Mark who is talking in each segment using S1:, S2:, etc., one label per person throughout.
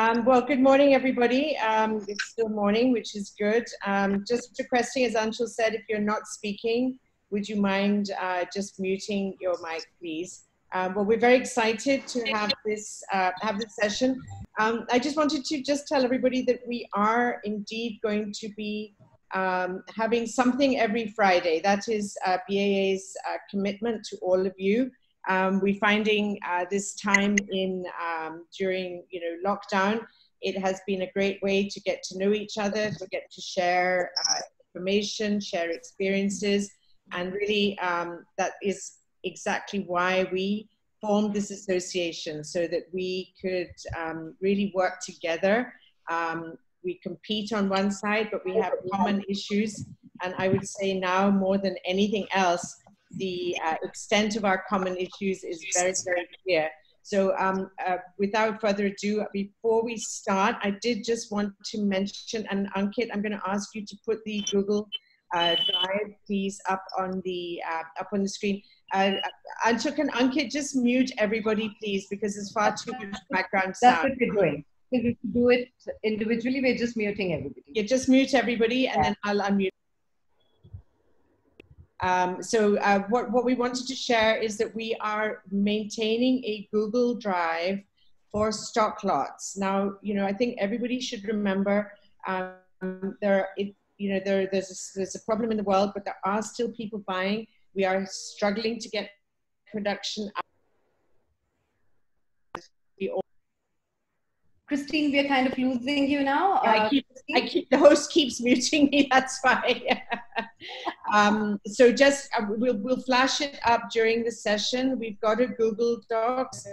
S1: Um, well, good morning, everybody. Um, it's still morning, which is good. Um, just requesting, as Anshul said, if you're not speaking, would you mind uh, just muting your mic, please? Um, well, we're very excited to have this uh, have this session. Um, I just wanted to just tell everybody that we are indeed going to be um, having something every Friday. That is uh, BAA's uh, commitment to all of you. Um, we're finding uh, this time in um, during you know lockdown, it has been a great way to get to know each other, to get to share uh, information, share experiences, and really um, that is exactly why we formed this association so that we could um, really work together. Um, we compete on one side, but we have common issues. And I would say now more than anything else, the uh, extent of our common issues is very, very clear. So um, uh, without further ado, before we start, I did just want to mention, and Ankit, I'm going to ask you to put the Google uh, Drive, please, up on the uh, up on the screen. Uh, Anshul, can Ankit just mute everybody, please, because there's far too much background sound.
S2: That's what we're doing. If we do it individually, we're just muting everybody.
S1: Yeah, just mute everybody, and yeah. then I'll unmute. Um, so uh, what, what we wanted to share is that we are maintaining a Google Drive for stock lots. Now, you know, I think everybody should remember um, there, it, you know, there, there's, a, there's a problem in the world, but there are still people buying. We are struggling to get production
S2: Christine, we're kind of losing you now.
S1: Yeah, I, uh, keep, I keep, the host keeps muting me. That's fine. um, so just uh, we'll we'll flash it up during the session. We've got a Google Docs.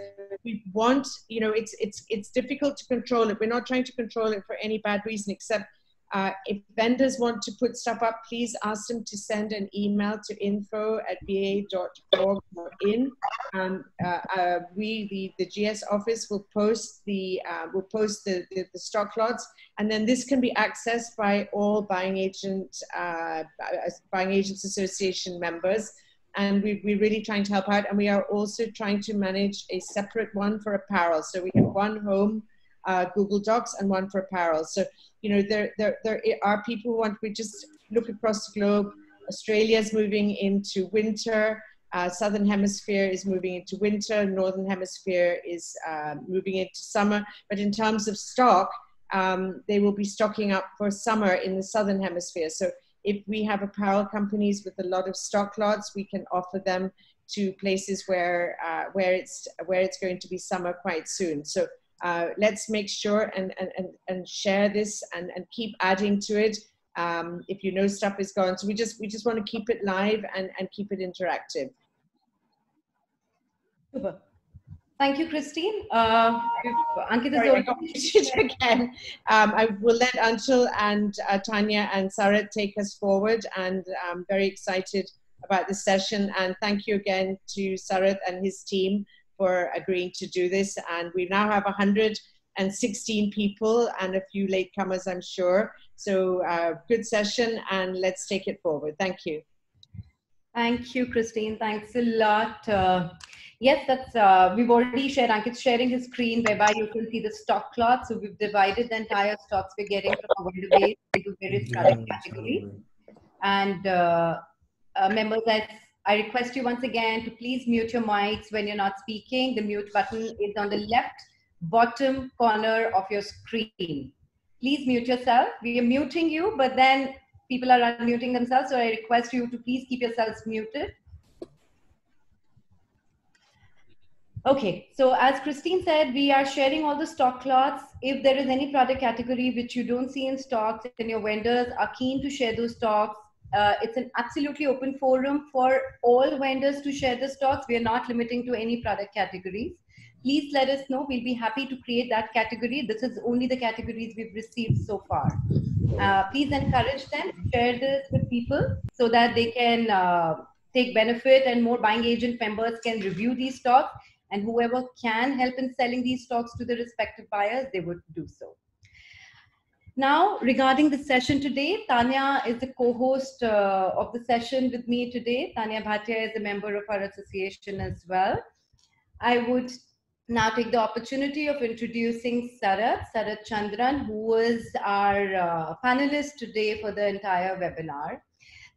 S1: We want you know it's it's it's difficult to control it. We're not trying to control it for any bad reason, except uh, if vendors want to put stuff up, please ask them to send an email to info at baa.org or in. Um, uh, uh, we, the, the GS office, will post the uh, will post the, the, the, stock lots, and then this can be accessed by all buying agent uh, buying agents association members. And we, we're really trying to help out, and we are also trying to manage a separate one for apparel. So we have one home uh, Google Docs and one for apparel. So you know, there, there, there are people who want, we just look across the globe. Australia is moving into winter. Uh, Southern hemisphere is moving into winter. Northern hemisphere is uh, moving into summer. But in terms of stock, um, they will be stocking up for summer in the Southern hemisphere. So if we have apparel companies with a lot of stock lots, we can offer them to places where, uh, where, it's, where it's going to be summer quite soon. So uh, let's make sure and, and, and, and share this and, and keep adding to it um, if you know stuff is gone. So we just, we just want to keep it live and, and keep it interactive.
S2: Super. Thank you, Christine. Uh, Ankit
S1: is again. Um, I will let Anshul and uh, Tanya and Sarath take us forward and I'm very excited about this session and thank you again to Sarath and his team for agreeing to do this. And we now have 116 people and a few latecomers, I'm sure. So uh, good session and let's take it forward. Thank you.
S2: Thank you, Christine. Thanks a lot. Uh, yes, that's uh, we've already shared. Ankit's sharing his screen whereby you can see the stock lot. So we've divided the entire stocks we're getting from our base into various product categories. And uh, uh, members, as I request you once again to please mute your mics when you're not speaking. The mute button is on the left bottom corner of your screen. Please mute yourself. We are muting you, but then people are unmuting themselves. So I request you to please keep yourselves muted. Okay, so as Christine said, we are sharing all the stock lots. If there is any product category which you don't see in stocks and your vendors are keen to share those stocks, uh, it's an absolutely open forum for all vendors to share the stocks. We are not limiting to any product categories. Please let us know. We'll be happy to create that category. This is only the categories we've received so far. Uh, please encourage them, share this with people so that they can uh, take benefit and more buying agent members can review these stocks and whoever can help in selling these stocks to the respective buyers, they would do so. Now, regarding the session today, Tanya is the co-host uh, of the session with me today. Tanya Bhatia is a member of our association as well. I would now take the opportunity of introducing Sarath, Sarath Chandran, who is our uh, panelist today for the entire webinar.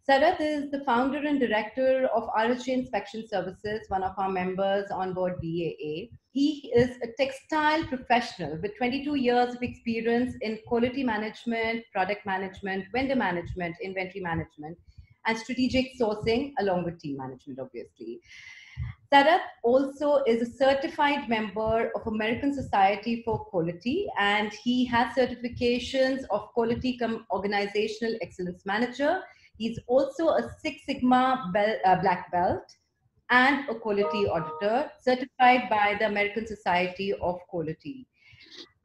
S2: Sarath is the founder and director of RSJ Inspection Services, one of our members on board BAA. He is a textile professional with 22 years of experience in quality management, product management, vendor management, inventory management, and strategic sourcing, along with team management, obviously. Sarath also is a certified member of American Society for Quality, and he has certifications of Quality Organizational Excellence Manager. He's also a Six Sigma uh, black belt and a quality auditor certified by the American Society of Quality.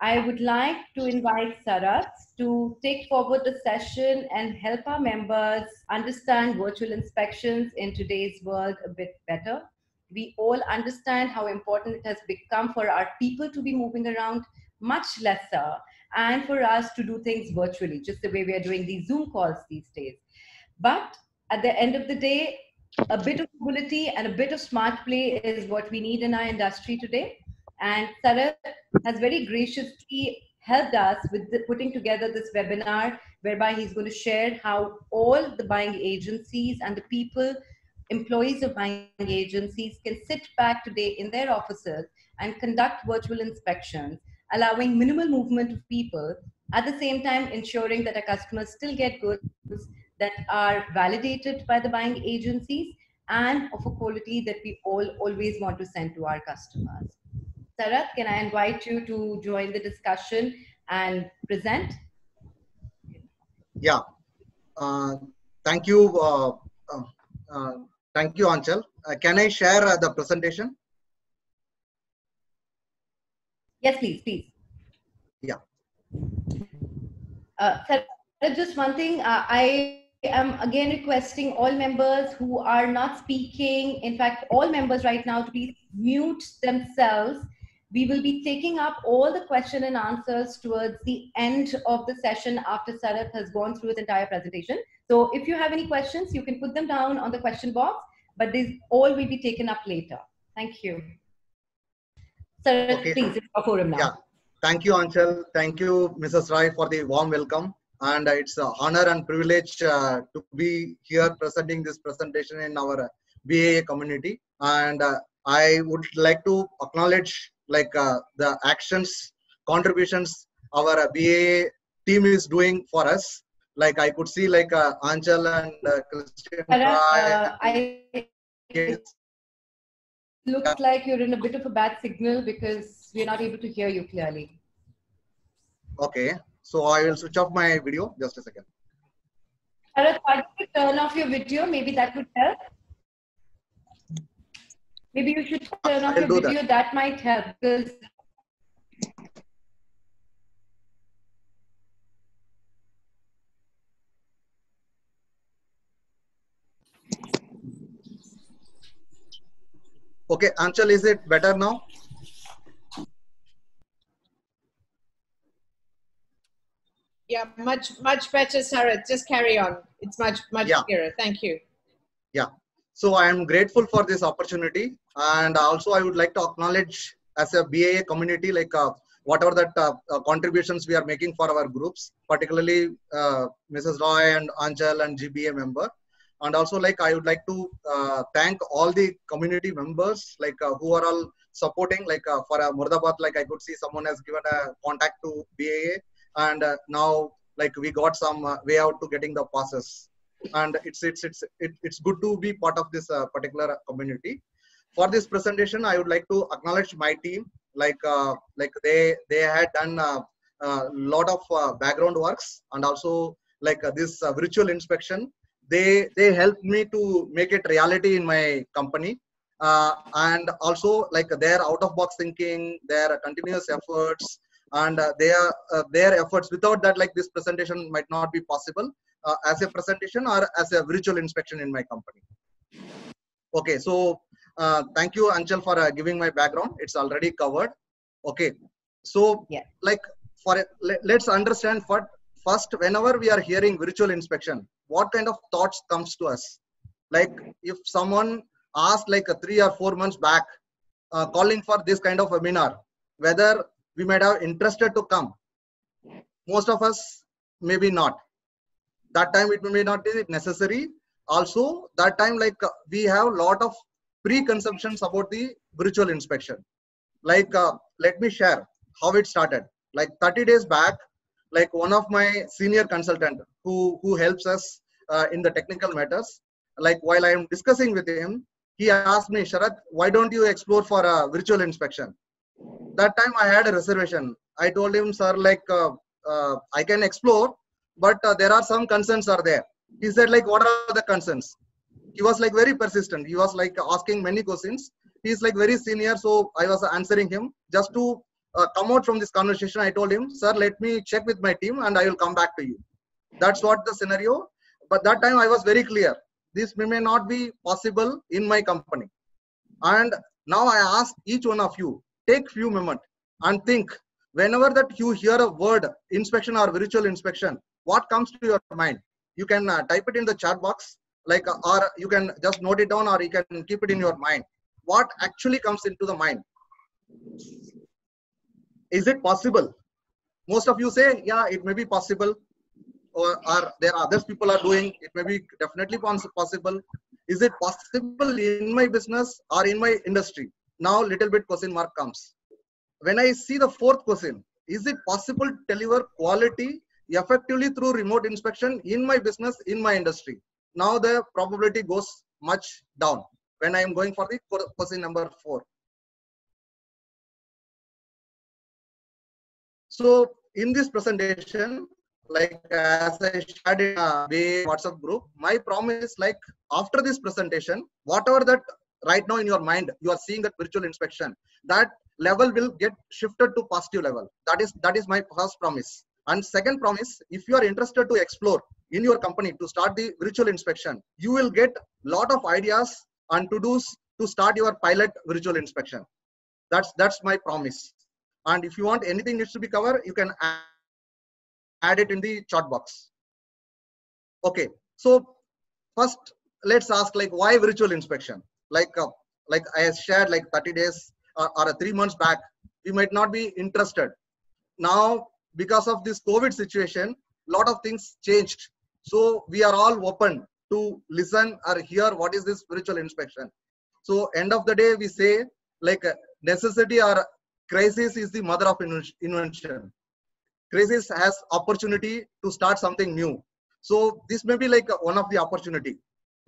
S2: I would like to invite Sarath to take forward the session and help our members understand virtual inspections in today's world a bit better we all understand how important it has become for our people to be moving around much lesser and for us to do things virtually, just the way we are doing these Zoom calls these days. But at the end of the day, a bit of mobility and a bit of smart play is what we need in our industry today. And Sarath has very graciously helped us with the, putting together this webinar, whereby he's going to share how all the buying agencies and the people employees of buying agencies can sit back today in their offices and conduct virtual inspections, allowing minimal movement of people, at the same time ensuring that our customers still get goods that are validated by the buying agencies and of a quality that we all always want to send to our customers. Sarath, can I invite you to join the discussion and present?
S3: Yeah. Uh, thank you, uh, uh, uh Thank you, Anchal. Uh, can I share uh, the presentation?
S2: Yes, please, please.
S3: Yeah.
S2: Uh, just one thing. I am again requesting all members who are not speaking, in fact, all members right now to please mute themselves. We will be taking up all the question and answers towards the end of the session after Sarath has gone through his entire presentation. So if you have any questions, you can put them down on the question box, but these all will be taken up later. Thank you. Sir, okay. please, it's a forum now.
S3: Yeah. Thank you, Anchal. Thank you, Mrs. Rai, for the warm welcome. And it's an honor and privilege uh, to be here presenting this presentation in our BAA community. And uh, I would like to acknowledge like uh, the actions, contributions our BAA team is doing for us like I could see like uh, Anchal and uh, Christian.
S2: Uh, I looks like you're in a bit of a bad signal because we're not able to hear you clearly.
S3: Okay, so I will switch off my video. Just a second.
S2: Bharat, why don't you turn off your video? Maybe that would help. Maybe you should turn off I'll your video. That. that might help because
S3: Okay, Anchal, is it better now?
S1: Yeah, much much better, Sarath. Just carry on. It's much much yeah. clearer. Thank you.
S3: Yeah. So I am grateful for this opportunity, and also I would like to acknowledge as a BAA community, like uh, whatever that uh, uh, contributions we are making for our groups, particularly uh, Mrs. Roy and Anchal and GBA member and also like i would like to uh, thank all the community members like uh, who are all supporting like uh, for uh, Moradabad like i could see someone has given a contact to baa and uh, now like we got some uh, way out to getting the passes. And it's it's it's it, it's good to be part of this uh, particular community. For this presentation i would like to acknowledge my team. Like uh, like they they had done a lot of uh, background works and also like uh, this virtual inspection. They they helped me to make it reality in my company. And also like their out of box thinking their continuous efforts and uh, their uh, their efforts without that like this presentation might not be possible uh, as a presentation or as a virtual inspection in my company. Okay so uh, thank you anchal for uh, giving my background. It's already covered. Okay so yeah. like for let, let's understand what first whenever we are hearing virtual inspection what kind of thoughts comes to us? Like if someone asked like a three or four months back uh, calling for this kind of a webinar, whether we might have interested to come. Most of us maybe not. That time it may not be necessary. Also, that time like uh, we have lot of preconceptions about the virtual inspection. Like uh, let me share how it started. Like 30 days back, like one of my senior consultant who who helps us uh, in the technical matters, like while I am discussing with him, he asked me, Sharat, why don't you explore for a virtual inspection? That time I had a reservation. I told him, sir, like uh, uh, I can explore, but uh, there are some concerns are there. He said, like, what are the concerns? He was like very persistent. He was like asking many questions. He's like very senior, so I was answering him just to uh, come out from this conversation. I told him, sir, let me check with my team and I will come back to you. That's what the scenario. But that time I was very clear this may not be possible in my company and now i ask each one of you take few moments and think. Whenever that you hear a word inspection or virtual inspection what comes to your mind? You can uh, type it in the chat box like uh, or you can just note it down or you can keep it in your mind. What actually comes into the mind? Is it possible? Most of you say yeah it may be possible or are there are others people are doing it may be definitely possible. Is it possible in my business or in my industry now little bit question mark comes. When i see the fourth question is it possible to deliver quality effectively through remote inspection in my business in my industry? Now the probability goes much down when i am going for the question number 4 so in this presentation like as I shared in a WhatsApp group, my promise is like after this presentation, whatever that right now in your mind you are seeing that virtual inspection, that level will get shifted to positive level. That is that is my first promise. And second promise, if you are interested to explore in your company to start the virtual inspection, you will get lot of ideas and to do's to start your pilot virtual inspection. That's that's my promise. And if you want anything needs to be covered, you can add it in the chat box. Okay, so first let's ask like why virtual inspection? Like uh, like I shared like 30 days or, or three months back, we might not be interested. Now because of this COVID situation, a lot of things changed. So we are all open to listen or hear what is this virtual inspection. So end of the day, we say like uh, necessity or crisis is the mother of invention crisis has opportunity to start something new so this may be like one of the opportunity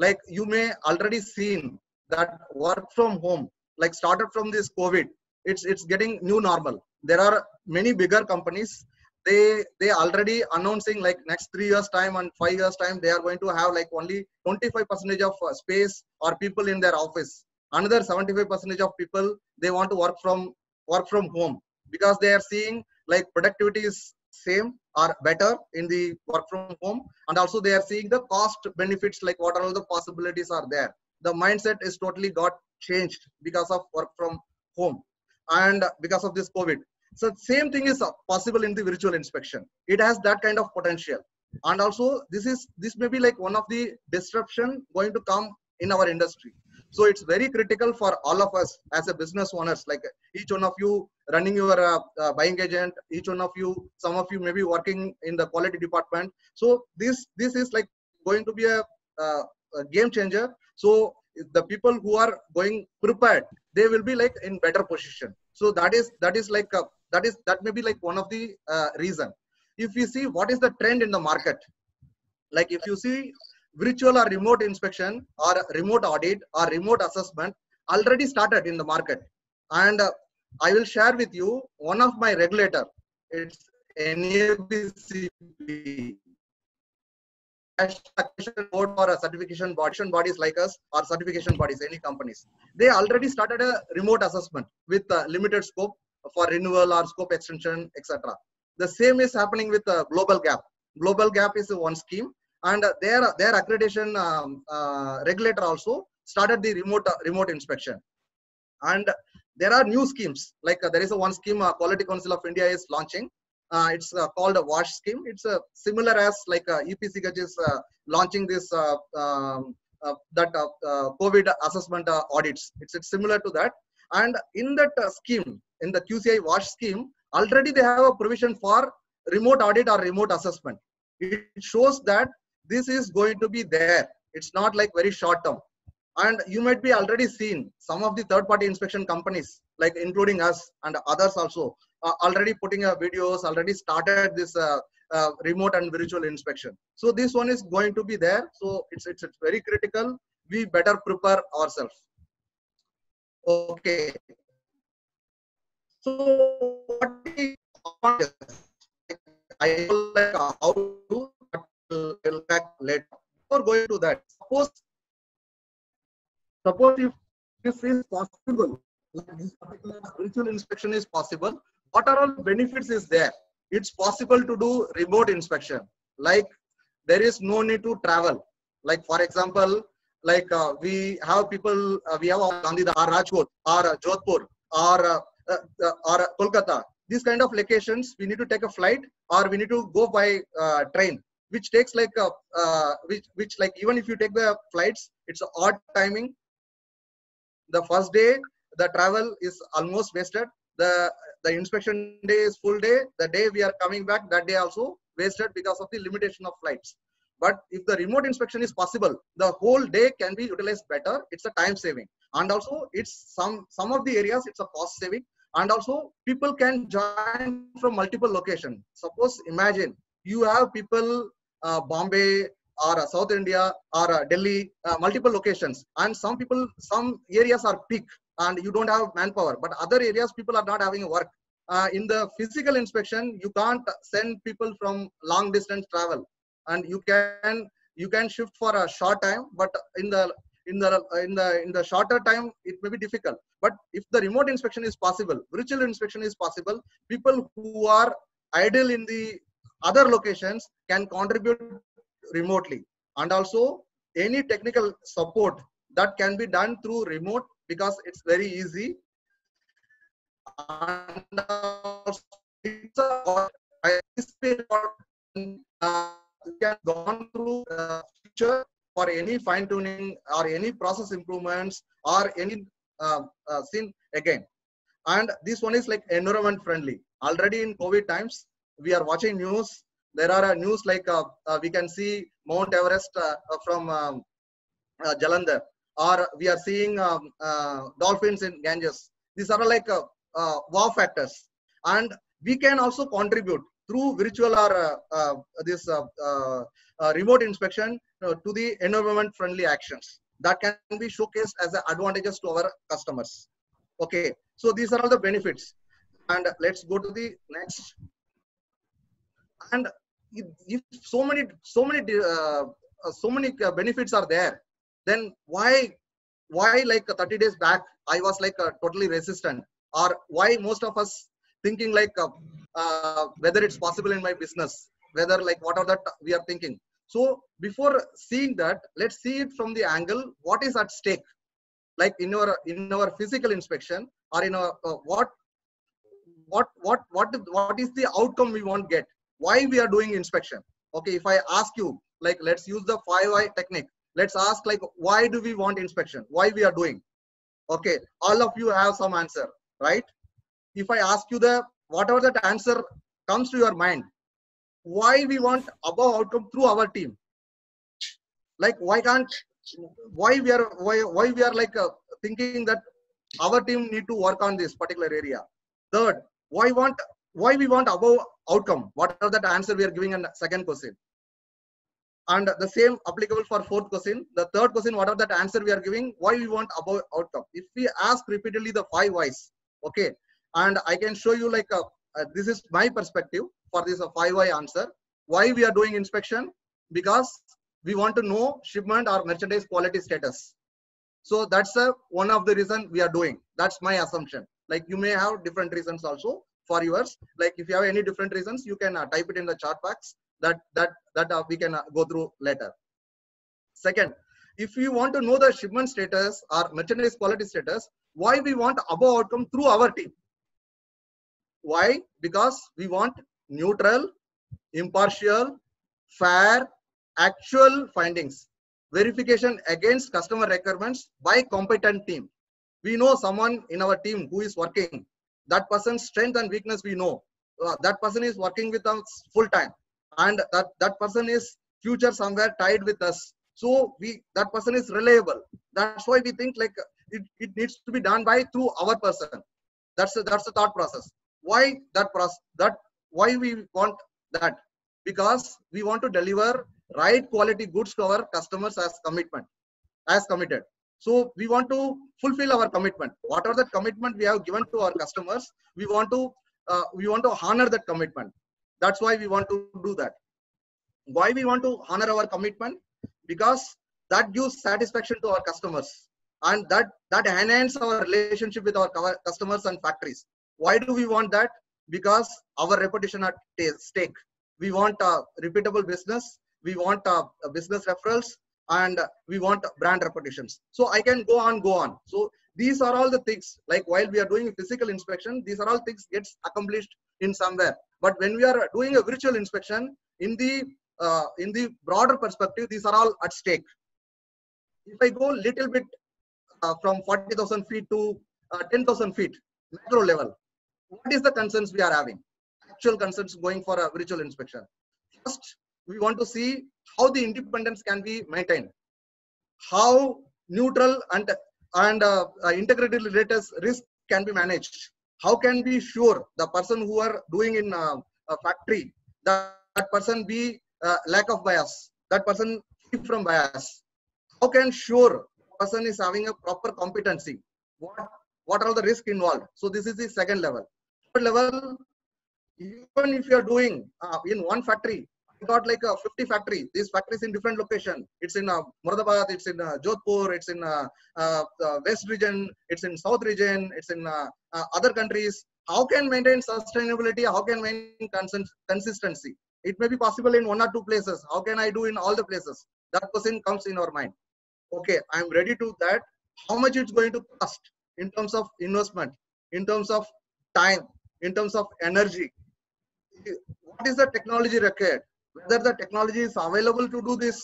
S3: like you may already seen that work from home like started from this covid it's it's getting new normal. There are many bigger companies they they already announcing like next three years time and five years time they are going to have like only 25 percentage of uh, space or people in their office. Another 75 percentage of people they want to work from work from home because they are seeing like productivity is same or better in the work from home. And also they are seeing the cost benefits like what are all the possibilities are there the mindset is totally got changed because of work from home and because of this covid so same thing is possible in the virtual inspection it has that kind of potential and also this is this may be like one of the disruption going to come in our industry so it's very critical for all of us as a business owners, like each one of you running your uh, uh, buying agent, each one of you, some of you may be working in the quality department. So this this is like going to be a, uh, a game changer. So the people who are going prepared, they will be like in better position. So that is that is like a, that is that may be like one of the uh, reason. If you see what is the trend in the market, like if you see virtual or remote inspection or remote audit or remote assessment already started in the market and uh, i will share with you one of my regulator it's NABCB board or a certification body bodies like us or certification bodies any companies they already started a remote assessment with limited scope for renewal or scope extension etc the same is happening with uh, global gap. GLOBALG.A.P. is one scheme and their their accreditation um, uh, regulator also started the remote uh, remote inspection. And there are new schemes like uh, there is a one scheme quality council of india is launching uh, it's uh, called a wash scheme it's similar as like uh, epc is launching this um, that covid assessment audits it's, it's similar to that And in that uh, scheme, in the QCI WASH scheme, already they have a provision for remote audit or remote assessment. It shows that this is going to be there. It's not like very short term. And you might be already seen some of the third party inspection companies, like including us and others also, uh, already putting uh, videos, already started this uh, uh, remote and virtual inspection. So this one is going to be there. So it's, it's, it's very critical. We better prepare ourselves. Okay. So what is I like how to will back later. Before going to that, suppose suppose if this is possible, like this particular virtual inspection is possible, what are all benefits is there? It's possible to do remote inspection. Like there is no need to travel. Like for example, like uh, we have people, uh, we have Gandhidham or Rajkot or uh, Jodhpur or uh, uh, or Kolkata. These kind of locations, we need to take a flight or we need to go by uh, train, which takes like a, which which like even if you take the flights, it's odd timing. The first day, the travel is almost wasted. The the inspection day is full day. The day we are coming back, that day also wasted because of the limitation of flights. But if the remote inspection is possible, the whole day can be utilized better. It's a time saving. And also it's some, some of the areas, it's a cost saving. And also people can join from multiple locations. Suppose imagine you have people uh, Bombay or uh, South India or uh, Delhi, uh, multiple locations. And some people, some areas are peak and you don't have manpower. But other areas, people are not having work. Uh, in the physical inspection, you can't send people from long distance travel and you can you can shift for a short time but in the in the in the in the shorter time it may be difficult but if the remote inspection is possible virtual inspection is possible people who are idle in the other locations can contribute remotely and also any technical support that can be done through remote because it's very easy and it's a, I gone through future for any fine tuning or any process improvements or any uh, uh, scene again. And this one is like environment friendly. Already in COVID times, we are watching news. There are uh, news like uh, uh, we can see Mount Everest uh, from um, Jalandhar, or we are seeing um, dolphins in Ganges. These are like wow factors, and we can also contribute through virtual or uh, uh, this uh, remote inspection to the environment friendly actions that can be showcased as advantages to our customers. Okay so these are all the benefits. And let's go to the next. And if so many so many uh, so many benefits are there then why why like 30 days back i was like uh, totally resistant or why most of us thinking like uh, uh, whether it's possible in my business, whether like what are that we are thinking. So before seeing that, let's see it from the angle, what is at stake? Like in our in our physical inspection or in our uh, what what what what what is the outcome we want get? Why we are doing inspection? Okay, if I ask you, like let's use the five why technique. Let's ask like why do we want inspection? Why we are doing? Okay, all of you have some answer, right? If I ask you the whatever that answer comes to your mind why we want above outcome through our team like why can't why we are why, why we are like uh, thinking that our team need to work on this particular area third why want why we want above outcome whatever that answer we are giving in second question and the same applicable for fourth question the third question whatever that answer we are giving why we want above outcome if we ask repeatedly the five whys okay and I can show you like a, uh, this is my perspective for this a 5Y answer. Why we are doing inspection? Because we want to know shipment or merchandise quality status. So that's a, one of the reason we are doing. That's my assumption. Like you may have different reasons also for yours. Like if you have any different reasons, you can uh, type it in the chat box that that that uh, we can uh, go through later. Second, if you want to know the shipment status or merchandise quality status, why we want above outcome through our team. Why? Because we want neutral, impartial, fair, actual findings. Verification against customer requirements by competent team. we know someone in our team who is working. That person's strength and weakness we know. Uh, that person is working with us full time, and that that person is future somewhere tied with us. So we that person is reliable. That's why we think like it, it needs to be done by through our person. That's the, that's the thought process. Why that process? That why we want that? Because we want to deliver right quality goods to our customers as commitment, as committed. So we want to fulfill our commitment. Whatever the commitment we have given to our customers, we want to uh, we want to honor that commitment. That's why we want to do that. Why we want to honor our commitment? Because that gives satisfaction to our customers and that that enhance our relationship with our customers and factories. Why do we want that? Because our reputation at stake. We want a repeatable business. We want a business referrals and we want brand reputations. So I can go on, go on. So these are all the things like while we are doing physical inspection, these are all things gets accomplished in somewhere. But when we are doing a virtual inspection, in the uh, in the broader perspective, these are all at stake. If I go little bit uh, from 40,000 feet to uh, 10,000 feet, macro level, what is the concerns we are having? Actual concerns going for a virtual inspection. First, we want to see how the independence can be maintained, how neutral and and uh, uh, integrity related risk can be managed. How can we sure the person who are doing in uh, a factory that, that person be uh, lack of bias, that person free from bias. How can sure person is having a proper competency? What what are the risk involved? So this is the second level. Third level, even if you are doing uh, in one factory, got like a 50 factory. These factories in different location. It's in uh, Moradabad, it's in uh, Jodhpur, it's in uh, uh, west region, it's in south region, it's in uh, uh, other countries. How can maintain sustainability? How can maintain consistency? It may be possible in one or two places. How can I do in all the places? That question comes in our mind. Okay, I'm ready to that. How much it's going to cost in terms of investment, in terms of time, in terms of energy? What is the technology required? Whether the technology is available to do this?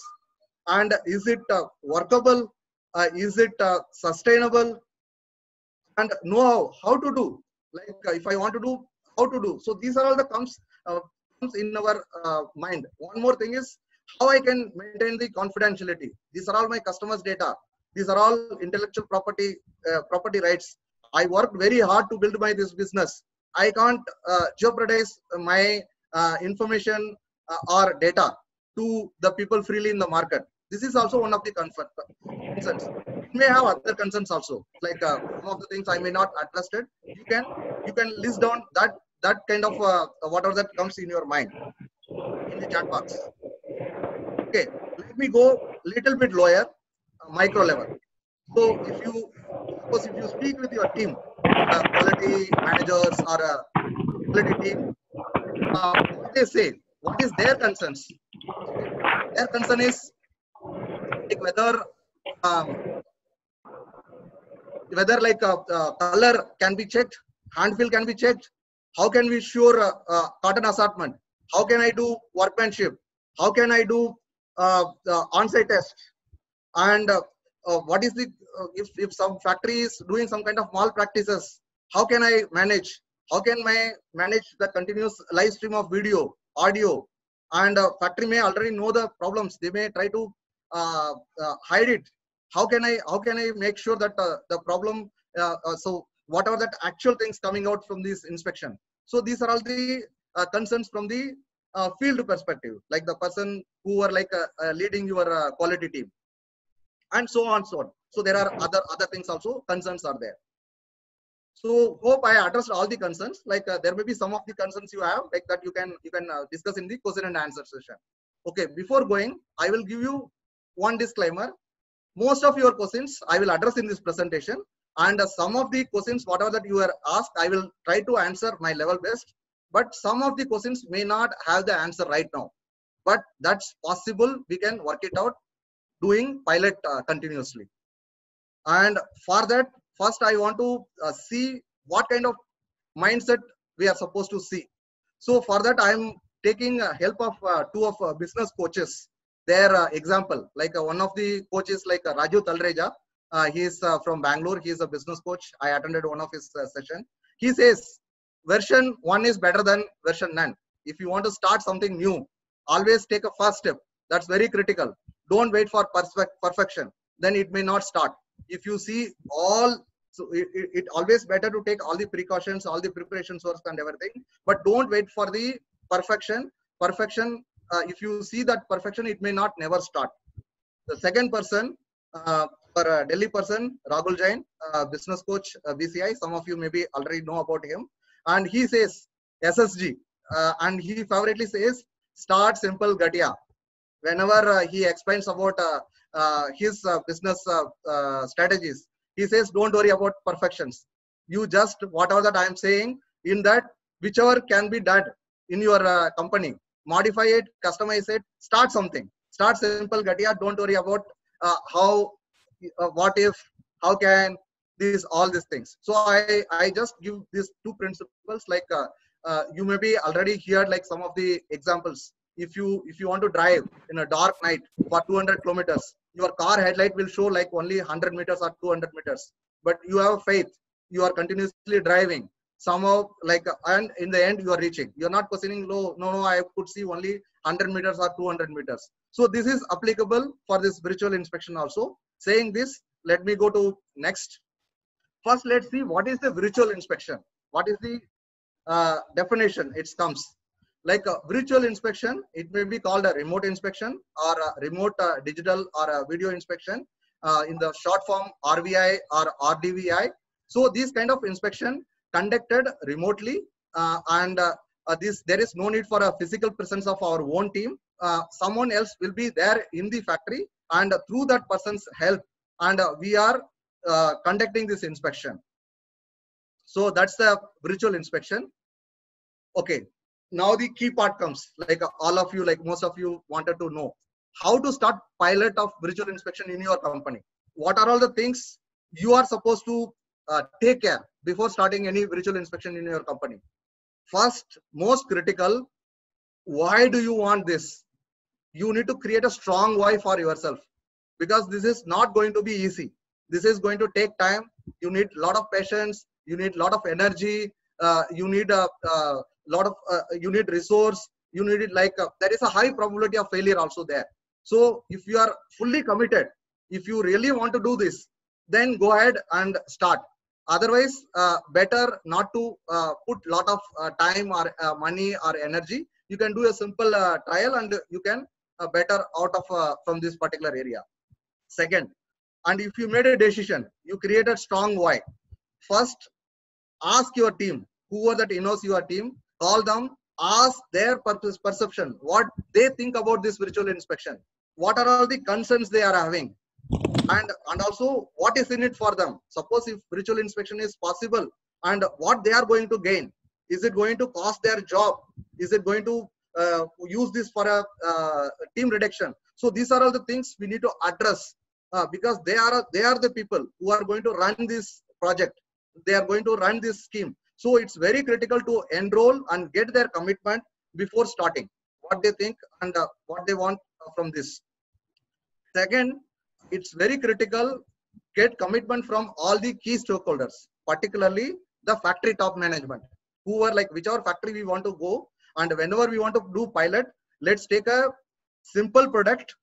S3: And is it uh, workable? Uh, is it uh, sustainable? And know how, how to do. Like uh, if i want to do how to do. So these are all the comes uh, comes in our uh, mind. One more thing is how i can maintain the confidentiality. These are all my customers data. These are all intellectual property property rights. I worked very hard to build my this business. I can't jeopardize my information uh, or data to the people freely in the market. This is also one of the concerns. You may have other concerns also, like uh, some of the things I may not address it. You can you can list down that that kind of uh, whatever that comes in your mind in the chat box. Okay, let me go little bit lower, uh, micro level. So if you suppose if you speak with your team, uh, quality managers or a quality team, uh, they say what is their concerns their concern is like whether um, whether like uh, uh, color can be checked hand feel can be checked. How can we sure uh, uh cotton assortment? How can i do workmanship? How can i do uh, on-site test? And uh, what is the if if some factory is doing some kind of malpractices how can i manage? How can i manage the continuous live stream of video audio. And uh, factory may already know the problems. They may try to uh, uh, hide it. How can i how can i make sure that uh, the problem uh, uh, so whatever that actual things coming out from this inspection? So these are all the concerns from the field perspective. Like the person who are like leading your quality team. And so on so on. So there are other other things also. Concerns are there so hope I addressed all the concerns. Like uh, there may be some of the concerns you have, like that you can you can uh, discuss in the question and answer session. Okay, before going, I will give you one disclaimer. Most of your questions I will address in this presentation, and uh, some of the questions, whatever that you are asked, I will try to answer my level best. But some of the questions may not have the answer right now. But that's possible. We can work it out doing pilot uh, continuously. And for that, first i want to uh, see what kind of mindset we are supposed to see so for that i am taking uh, help of uh, two of uh, business coaches their uh, example like uh, one of the coaches like uh, raju talreja he is from Bangalore. He is a business coach. I attended one of his session. He says version one is better than version none. If you want to start something new, always take a first step. That's very critical. Don't wait for perfect perfection. Then it may not start. If you see all, so it, it, it always better to take all the precautions, all the preparations works and everything. But don't wait for the perfection. Perfection. Uh, if you see that perfection, it may not never start. The second person, uh, for a Delhi person, Rahul Jain, uh, business coach, uh, BCI. Some of you maybe already know about him. And he says SSG, uh, and he favorably says start simple Gatia. Whenever uh, he explains about uh, uh, his uh, business uh, uh, strategies, he says don't worry about perfections. You just whatever that I am saying in that whichever can be done in your uh, company, modify it, customize it, start something. Start simple Gatia. Don't worry about uh, how, uh, what if, how can these all these things. So I I just give these two principles like uh, uh, you may be already heard like some of the examples. If you if you want to drive in a dark night for 200 kilometers, your car headlight will show like only 100 meters or 200 meters. But you have faith. You are continuously driving. Somehow like and in the end you are reaching. You are not questioning. No no no. I could see only 100 meters or 200 meters. So this is applicable for this virtual inspection also. Saying this, let me go to next. First, let's see what is the virtual inspection. What is the uh, definition? It comes like a virtual inspection. It may be called a remote inspection or a remote uh, digital or a video inspection uh, in the short form RVI or RDVI. So these kind of inspection conducted remotely uh, and uh, uh, this there is no need for a physical presence of our own team. Uh, someone else will be there in the factory and through that person's help and we are conducting this inspection. So that's the virtual inspection. Okay, now the key part comes like uh, all of you, like most of you wanted to know how to start pilot of virtual inspection in your company. What are all the things you are supposed to uh, take care before starting any virtual inspection in your company? First, most critical, why do you want this? You need to create a strong why for yourself because this is not going to be easy this is going to take time you need a lot of patience you need a lot of energy uh, you need a, a lot of uh, you need resource you need it like uh, there is a high probability of failure also there. So if you are fully committed if you really want to do this then go ahead and start. Otherwise uh, better not to uh, put lot of uh, time or uh, money or energy. You can do a simple uh, trial and you can better out of from this particular area. Second and if you made a decision you create a strong why. First ask your team. Whoever that knows your team call them ask their perception what they think about this virtual inspection. What are all the concerns they are having? And and also what is in it for them? Suppose if virtual inspection is possible and what they are going to gain? Is it going to cost their job? Is it going to uh, use this for a uh, team reduction? So these are all the things we need to address uh, because they are they are the people who are going to run this project. They are going to run this scheme so it's very critical to enroll and get their commitment before starting what they think and uh, what they want from this. Second it's very critical get commitment from all the key stakeholders particularly the factory top management who are like whichever factory we want to go and whenever we want to do pilot let's take a simple product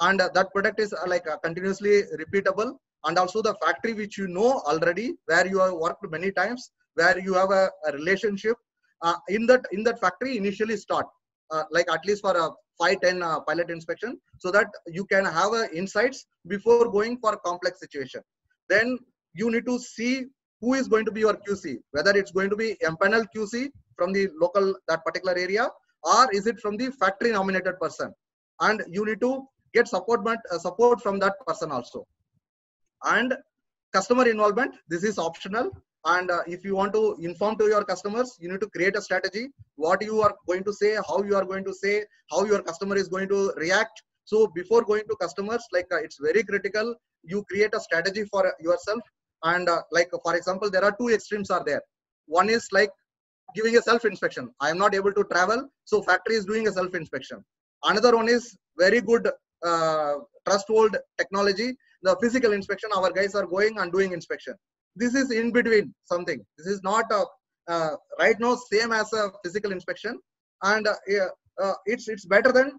S3: and uh, that product is uh, like uh, continuously repeatable. And also the factory which you know already where you have worked many times where you have a, a relationship uh, in that in that factory initially start uh, like at least for a 5 10 uh, pilot inspection so that you can have uh, insights before going for a complex situation. Then you need to see who is going to be your qc whether it's going to be empanel qc from the local that particular area or is it from the factory nominated person. And you need to get support uh, support from that person also. And customer involvement this is optional and uh, if you want to inform to your customers you need to create a strategy what you are going to say how you are going to say how your customer is going to react. So before going to customers like uh, it's very critical you create a strategy for yourself. And uh, like for example there are two extremes are there. One is like giving a self inspection i am not able to travel so factory is doing a self inspection another one is very good uh, trustworthy technology. The physical inspection our guys are going and doing inspection this is in between something. This is not a uh, right now same as a physical inspection. And uh, uh, it's it's better than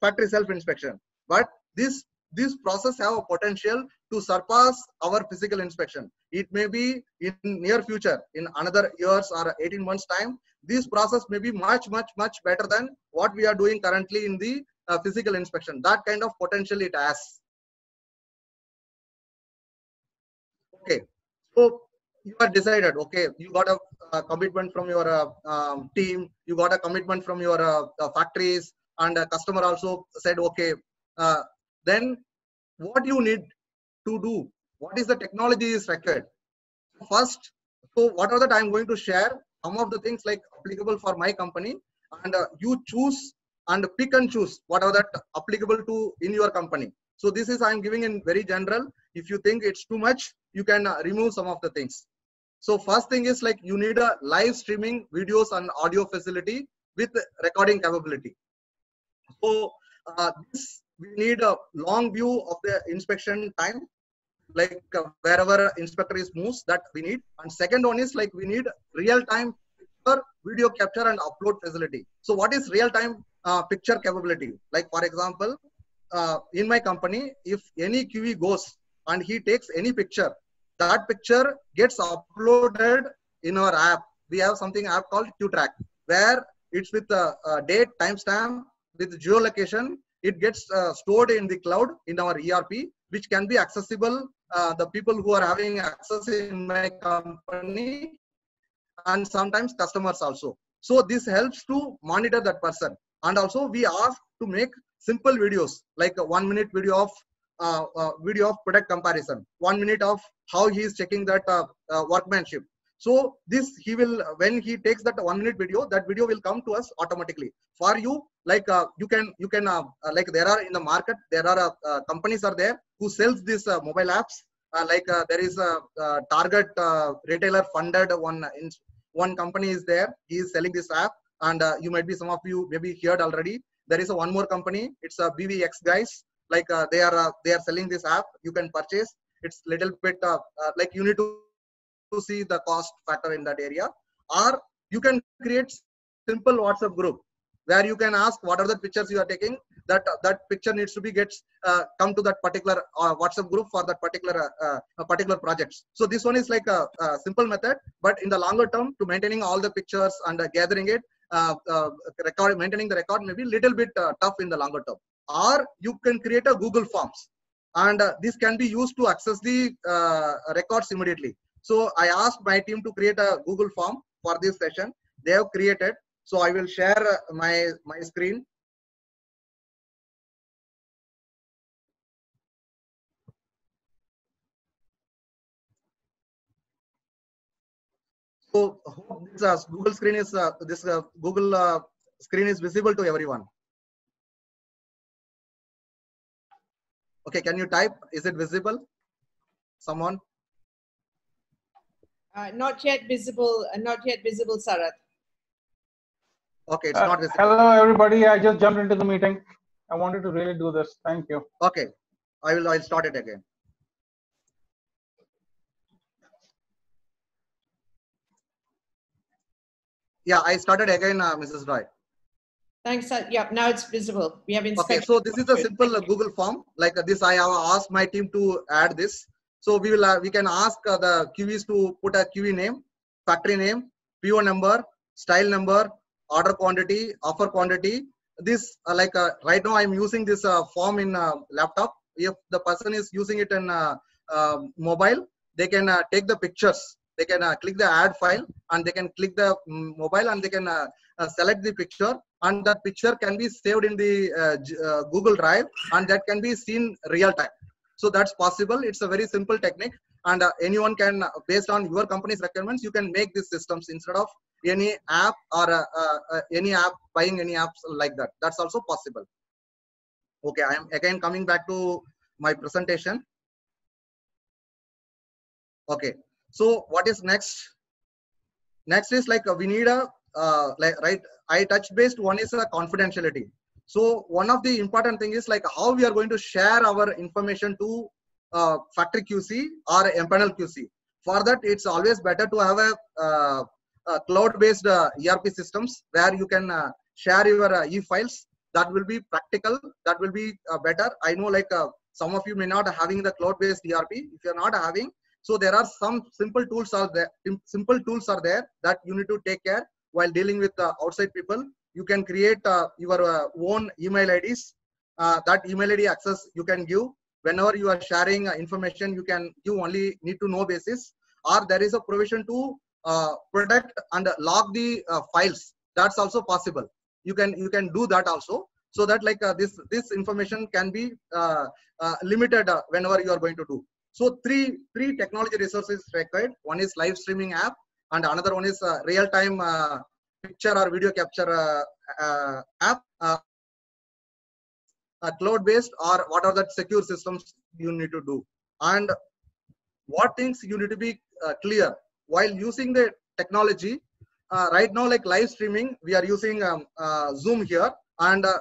S3: factory self inspection but this this process have a potential to surpass our physical inspection. It may be in near future in another years or 18 months time this process may be much much much better than what we are doing currently in the uh, physical inspection. That kind of potential it has. Okay so you are decided okay? You got a, a commitment from your uh, um, team you got a commitment from your uh, factories and a customer also said okay uh, then what you need to do? What is the technology is required? First so what are that i'm going to share? Some of the things like applicable for my company and uh, you choose and pick and choose what are that applicable to in your company. So this is i'm giving in very general if you think it's too much you can uh, remove some of the things. So first thing is like you need a live streaming videos and audio facility with recording capability. So uh, this we need a long view of the inspection time like uh, wherever inspector is moves that we need. And second one is like we need real time picture video capture and upload facility. So what is real time uh, picture capability? Like for example uh, in my company if any qe goes and he takes any picture that picture gets uploaded in our app. We have something app called qtrack where it's with a, a date timestamp with geolocation. It gets uh, stored in the cloud in our erp which can be accessible uh, the people who are having access in my company and sometimes customers also. So this helps to monitor that person. And also we ask to make simple videos like a one minute video of uh, uh, video of product comparison. One minute of how he is checking that uh, uh, workmanship. So this he will when he takes that one minute video that video will come to us automatically. For you like uh, you can you can uh, uh, like there are in the market there are uh, uh, companies are there who sells these uh, mobile apps. Like there is a target retailer funded one in, one company is there. He is selling this app. And you might be some of you maybe heard already. There is a one more company. It's a bvx guys like they are they are selling this app you can purchase. It's little bit like you need to to see the cost factor in that area. Or you can create simple whatsapp group where you can ask what are the pictures you are taking that that picture needs to be gets uh, come to that particular uh, whatsapp group for that particular uh, uh particular projects. So this one is like a, a, simple method but in the longer term to maintaining all the pictures and uh, gathering it uh, record maintaining the record may be little bit tough in the longer term or you can create a google forms and this can be used to access the records immediately so I asked my team to create a Google form for this session. They have created. So I will share my, my screen. So this uh, Google screen is uh, this uh, Google uh, screen is visible to everyone. Okay, can you type? Is it visible? Someone?
S1: Uh, not yet visible, uh, not yet visible, Sarath.
S3: Okay, it's uh, not visible.
S4: Hello, everybody. I just jumped into the meeting. I wanted to really do this. Thank you.
S3: Okay, I will. I'll start it again. Yeah, I started again, uh, Mrs. Roy.
S1: Thanks. Uh, yeah, now it's visible. We have inspection.
S3: Okay, so this is a simple uh, Google form. Like uh, this, I have asked my team to add this. So we will uh, we can ask uh, the QEs to put a QE name, factory name, PO number, style number, order quantity, offer quantity. This uh, like uh, right now I'm using this uh, form in uh, laptop. If the person is using it in mobile, they can take the pictures. They can click the add file and they can click the mm, mobile and they can select the picture and that picture can be saved in the Google Drive and that can be seen real time so that's possible. It's a very simple technique and uh, anyone can, uh, based on your company's requirements, you can make these systems instead of any app or uh, uh, uh, any app, buying any apps like that. That's also possible. Okay, I am again coming back to my presentation. Okay, so what is next? Next is like uh, we need a, like, right, I touch based one is a confidentiality so one of the important thing is like how we are going to share our information to uh, factory QC or empanel QC. For that, it's always better to have a, uh, a cloud-based uh, ERP systems where you can uh, share your uh, e-files. That will be practical. That will be uh, better. I know like uh, some of you may not having the cloud-based ERP. If you're not having, so there are some simple tools are there. Simple tools are there that you need to take care while dealing with uh, outside people. You can create uh, your uh, own email IDs. Uh, that email ID access you can give whenever you are sharing uh, information. You can give only need to know basis, or there is a provision to uh, protect and lock the files. That's also possible. You can you can do that also so that like this this information can be limited whenever you are going to do. So three three technology resources required. One is live streaming app, and another one is uh, real time uh, picture or video capture uh, app. Uh, uh, cloud based or what are the secure systems you need to do? And what things you need to be clear? While using the technology uh, right now like live streaming we are using um, uh, zoom here. And uh,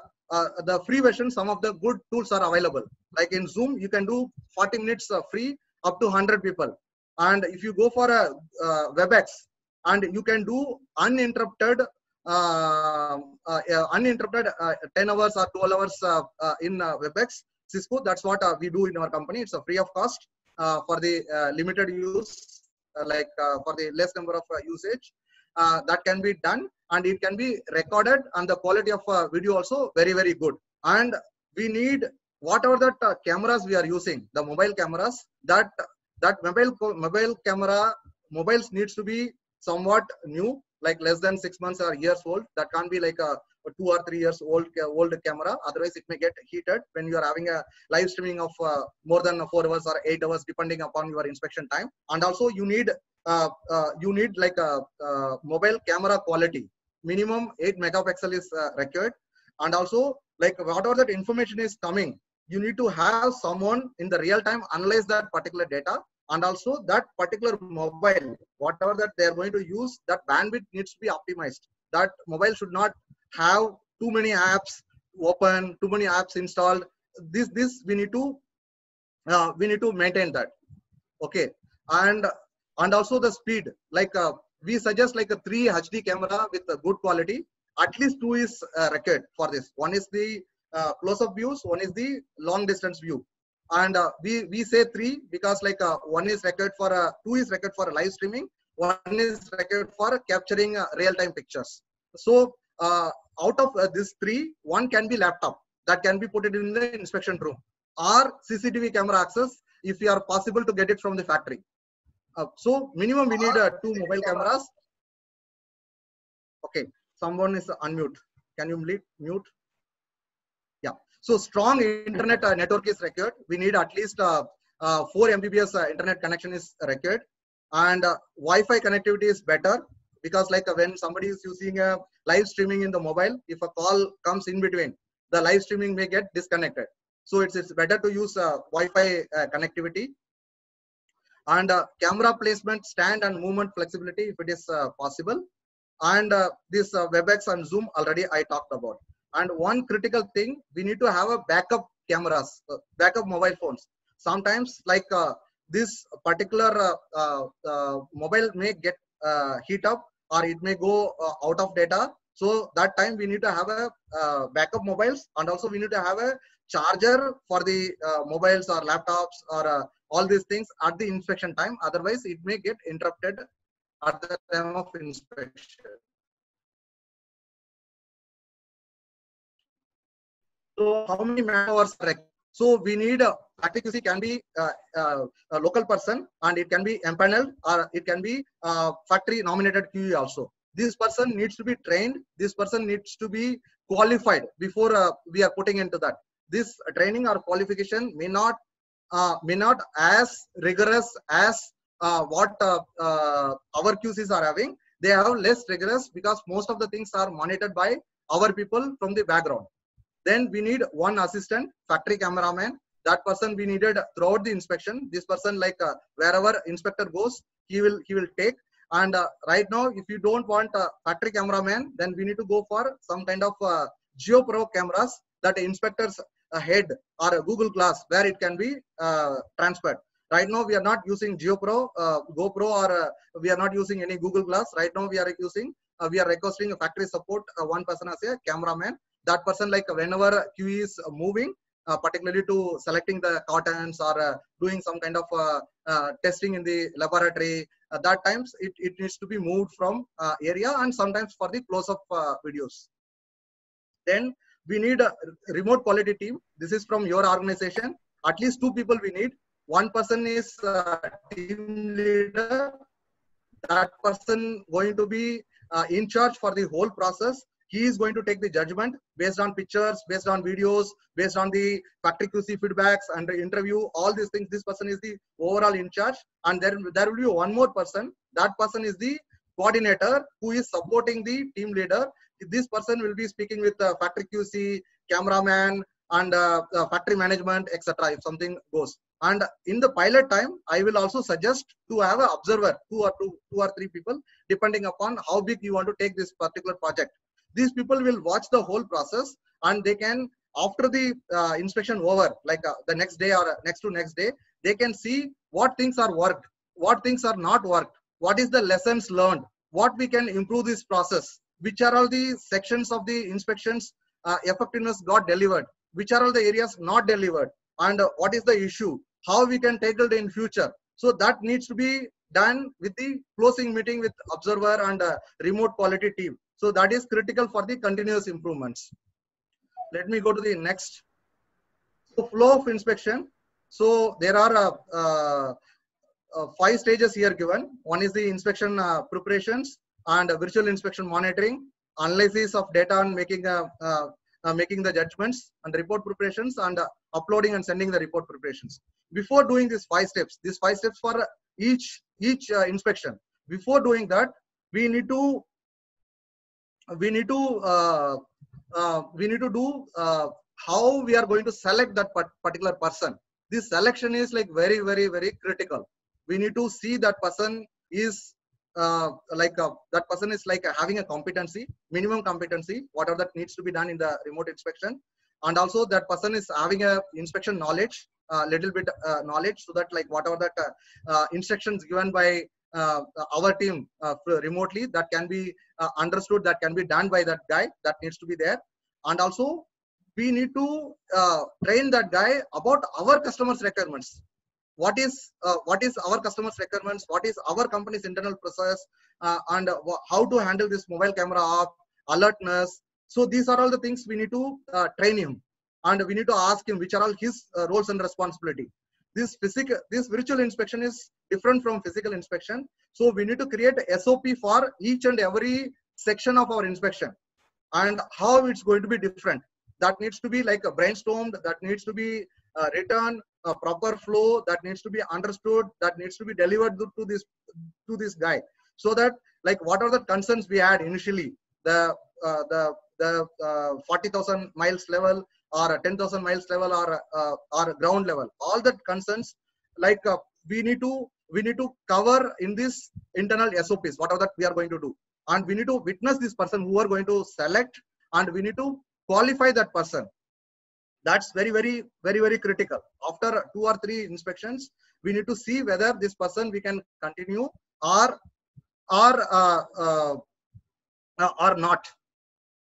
S3: the free version some of the good tools are available. Like in zoom you can do 40 minutes free up to 100 people and if you go for a uh, webex and you can do uninterrupted uh, uh, uh, uninterrupted uh, 10 hours or 12 hours in webex cisco that's what we do in our company. It's a free of cost for the limited use like for the less number of usage. That can be done and it can be recorded and the quality of video also very very good. And we need whatever that uh, cameras we are using the mobile cameras that that mobile mobile camera mobiles needs to be somewhat new like less than six months or years old. That can't be like a, a two or three years old old camera. Otherwise it may get heated when you are having a live streaming of uh, more than four hours or eight hours depending upon your inspection time. And also you need uh, uh, you need like a, mobile camera quality. Minimum 8 megapixel is uh, required. And also like whatever that information is coming you need to have someone in the real time analyze that particular data and also that particular mobile whatever that they are going to use that bandwidth needs to be optimized. That mobile should not have too many apps open too many apps installed. This this we need to uh, we need to maintain that. Okay. And and also the speed. Like uh, we suggest like a 3 hd camera with a good quality at least two is uh, required for this. One is the uh, close up views. One is the long distance view. And uh, we we say three because like uh, one is record for uh, two is record for live streaming. One is record for capturing uh, real time pictures. So uh, out of uh, this three one can be laptop that can be put it in the inspection room or cctv camera access if you are possible to get it from the factory. So minimum we need two mobile cameras. Okay someone is unmute. Can you mute so strong internet uh, network is required. We need at least uh, uh, 4 mbps internet connection is required. And wi-fi connectivity is better because like when somebody is using a live streaming in the mobile if a call comes in between the live streaming may get disconnected. So it's, it's better to use wi-fi connectivity. And uh, camera placement stand and movement flexibility if it is uh, possible. And uh, this webex and zoom already i talked about and one critical thing we need to have a backup cameras uh, backup mobile phones. Sometimes like uh, this particular uh, uh, uh, mobile may get heat up or it may go out of data. So that time we need to have a backup mobiles and also we need to have a charger for the mobiles or laptops or all these things at the inspection time. Otherwise it may get interrupted at the time of inspection so how many man hours are required? so we need a factory QC can be uh, uh, a local person and it can be empaneled or it can be uh, factory nominated QE also this person needs to be trained this person needs to be qualified before uh, we are putting into that this training or qualification may not uh, may not as rigorous as what our QCs are having. They have less rigorous because most of the things are monitored by our people from the background. Then we need one assistant, factory cameraman. That person we needed throughout the inspection. This person, like uh, wherever inspector goes, he will he will take. And uh, right now, if you don't want a factory cameraman, then we need to go for some kind of uh, GeoPro cameras that inspectors a head or a Google Glass where it can be uh, transferred. Right now, we are not using GeoPro, uh, GoPro, or uh, we are not using any Google Glass. Right now, we are using, uh, we are requesting a factory support, uh, one person as a cameraman. That person, like whenever queue is moving, uh, particularly to selecting the cottons or uh, doing some kind of uh, uh, testing in the laboratory, uh, that times it, it needs to be moved from uh, area and sometimes for the close-up uh, videos. Then we need a remote quality team. This is from your organization. At least two people we need. One person is uh, team leader. That person going to be uh, in charge for the whole process. He is going to take the judgment based on pictures, based on videos, based on the factory QC feedbacks and the interview. All these things. This person is the overall in charge, and there there will be one more person. That person is the coordinator who is supporting the team leader this person will be speaking with the factory QC, cameraman, and uh, uh, factory management, etc. If something goes. And in the pilot time, I will also suggest to have an observer, two or two, two or three people, depending upon how big you want to take this particular project. These people will watch the whole process, and they can, after the uh, inspection over, like uh, the next day or next to next day, they can see what things are worked, what things are not worked, what is the lessons learned, what we can improve this process which are all the sections of the inspections uh, effectiveness got delivered which are all the areas not delivered and uh, what is the issue how we can tackle it in future. So that needs to be done with the closing meeting with observer and uh, remote quality team so that is critical for the continuous improvements let me go to the next so flow of inspection so there are uh, uh, uh, five stages here given one is the inspection uh, preparations and virtual inspection monitoring, analysis of data and making uh, uh, uh, making the judgments and report preparations and uploading and sending the report preparations. Before doing these five steps, these five steps for each each inspection. Before doing that, we need to we need to we need to do how we are going to select that particular person. This selection is like very very very critical. We need to see that person is uh, like uh, that person is like uh, having a competency, minimum competency, whatever that needs to be done in the remote inspection, and also that person is having a inspection knowledge, a little bit uh, knowledge, so that like whatever that uh, uh, instructions given by our team remotely, that can be understood, that can be done by that guy, that needs to be there, and also we need to train that guy about our customers' requirements. What is uh, what is our customers requirements? What is our company's internal process? Uh, and uh, how to handle this mobile camera off alertness? So these are all the things we need to uh, train him. And we need to ask him which are all his uh, roles and responsibility. This physical this virtual inspection is different from physical inspection so we need to create sop for each and every section of our inspection. And how it's going to be different. That needs to be like a brainstormed that needs to be uh, written a proper flow that needs to be understood that needs to be delivered to, to this to this guy. So that like what are the concerns we had initially? The uh, the the uh, 40000 miles level or 10000 miles level or uh, or ground level. All that concerns like uh, we need to we need to cover in this internal sops whatever that we are going to do. And we need to witness this person who are going to select and we need to qualify that person. That's very very very very critical. After two or three inspections we need to see whether this person we can continue or or uh, uh, uh or not.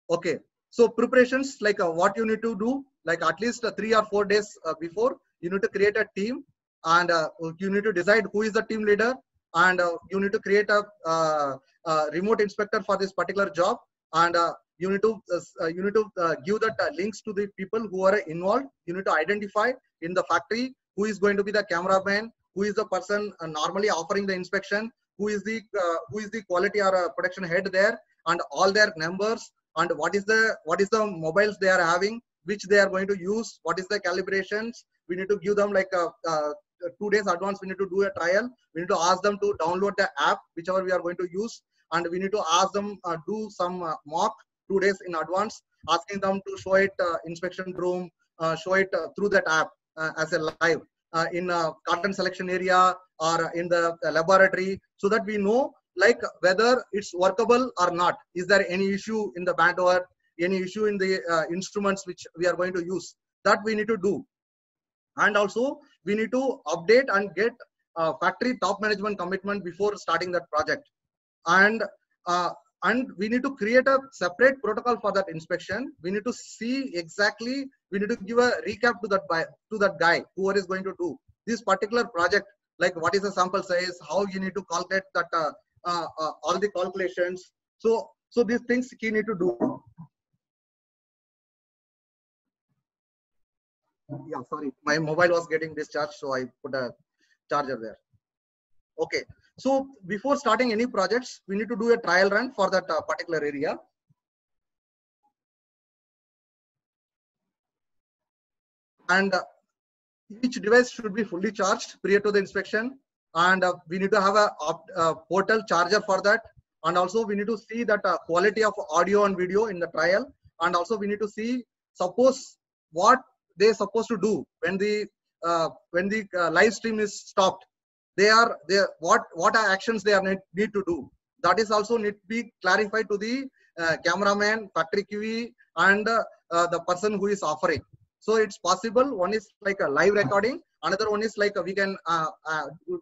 S3: Okay. So preparations like uh, what you need to do like at least three or four days uh, before you need to create a team and uh, you need to decide who is the team leader and uh, you need to create a, uh, a remote inspector for this particular job. And you need to uh, you need to uh, give that uh, links to the people who are involved. You need to identify in the factory who is going to be the cameraman who is the person normally offering the inspection who is the who is the quality or production head there and all their numbers and what is the what is the mobiles they are having which they are going to use what is the calibrations. We need to give them like a, two days advance we need to do a trial we need to ask them to download the app whichever we are going to use and we need to ask them uh, do some uh, mock two days in advance, asking them to show it uh, inspection room, uh, show it uh, through that app as a live in a cotton selection area or in the laboratory so that we know like whether it's workable or not. Is there any issue in the band or any issue in the uh, instruments which we are going to use? that we need to do. And also we need to update and get uh, factory top management commitment before starting that project. And uh, and we need to create a separate protocol for that inspection. We need to see exactly. We need to give a recap to that by, to that guy whoever is going to do this particular project. Like what is the sample size? How you need to calculate that uh, uh, uh, all the calculations. So so these things he need to do. Yeah, sorry, my mobile was getting discharged, so I put a charger there. Okay, so before starting any projects, we need to do a trial run for that uh, particular area. And uh, each device should be fully charged prior to the inspection. And uh, we need to have a, a, portal charger for that. And also we need to see that uh, quality of audio and video in the trial. And also we need to see, suppose what they supposed to do when the uh, when the uh, live stream is stopped. They are they what what are actions they are need, need to do? That is also need to be clarified to the uh, cameraman factory QE and uh, uh, the person who is offering. So it's possible one is like a live recording another one is like a, we can uh,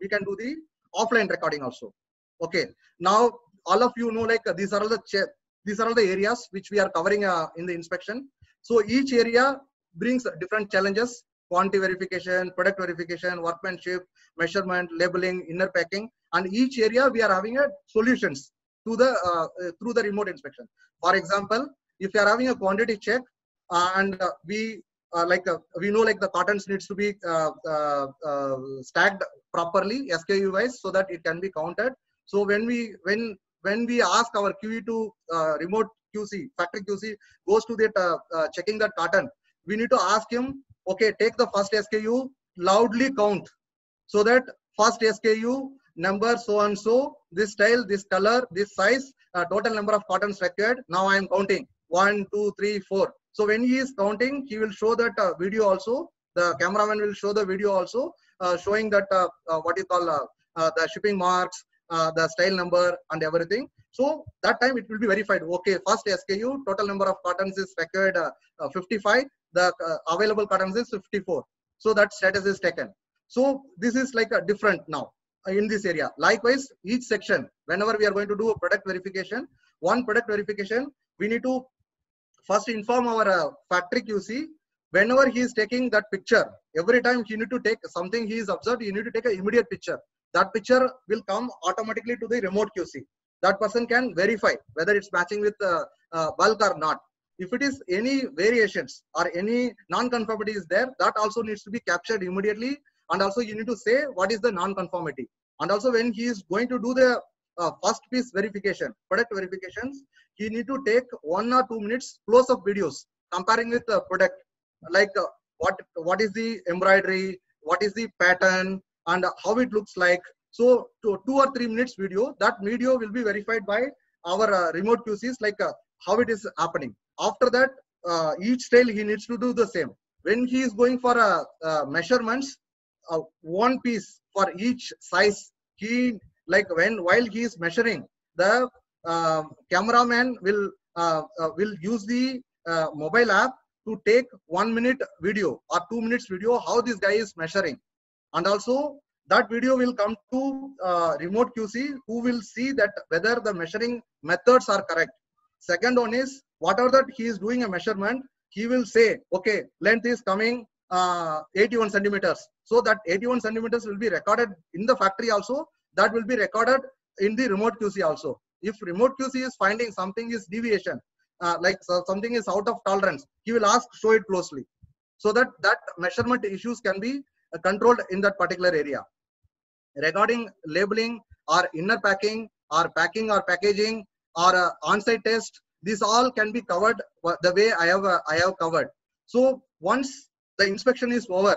S3: we can do the offline recording also. Okay now all of you know like these are all the these are all the areas which we are covering in the inspection. So each area brings different challenges quantity verification, product verification, workmanship, measurement, labeling, inner packing, and each area we are having a solutions to the uh, through the remote inspection. For example, if you are having a quantity check uh, and uh, we uh, like uh, we know like the cottons needs to be stacked properly SKU wise so that it can be counted. So when we when when we ask our QE to remote QC factory QC goes to that checking that cotton, we need to ask him okay, take the first SKU, loudly count. So that first SKU, number so and so, this style, this color, this size, uh, total number of cottons required. Now I am counting. One, two, three, four. So when he is counting, he will show that uh, video also. The cameraman will show the video also, uh, showing that uh, uh, what you call uh, the shipping marks, the style number and everything. So that time it will be verified. Okay, first SKU, total number of cottons is required 55 the uh, available currents is 54 so that status is taken. So this is like a different now uh, in this area. Likewise each section whenever we are going to do a product verification one product verification we need to first inform our uh, factory qc whenever he is taking that picture every time he need to take something he is observed you need to take an immediate picture. That picture will come automatically to the remote qc that person can verify whether it's matching with uh, uh, bulk or not if it is any variations or any non-conformity is there, that also needs to be captured immediately. And also you need to say what is the non-conformity. And also when he is going to do the uh, first piece verification, product verifications, he need to take one or two minutes close-up videos comparing with the product, like uh, what what is the embroidery, what is the pattern, and how it looks like. So to two or three minutes video, that video will be verified by our uh, remote QCs, like uh, how it is happening after that uh, each tail he needs to do the same. When he is going for a, a measurements uh, one piece for each size he like when while he is measuring the uh, cameraman will uh, uh, will use the uh, mobile app to take one minute video or two minutes video how this guy is measuring. And also that video will come to remote qc who will see that whether the measuring methods are correct. Second one is whatever that he is doing a measurement, he will say, okay, length is coming uh, 81 centimeters. So that 81 centimeters will be recorded in the factory also. That will be recorded in the remote QC also. If remote QC is finding something is deviation, uh, like so something is out of tolerance, he will ask show it closely. So that that measurement issues can be uh, controlled in that particular area. Regarding labeling or inner packing or packing or packaging or uh, on-site test, this all can be covered the way I have uh, I have covered. So once the inspection is over,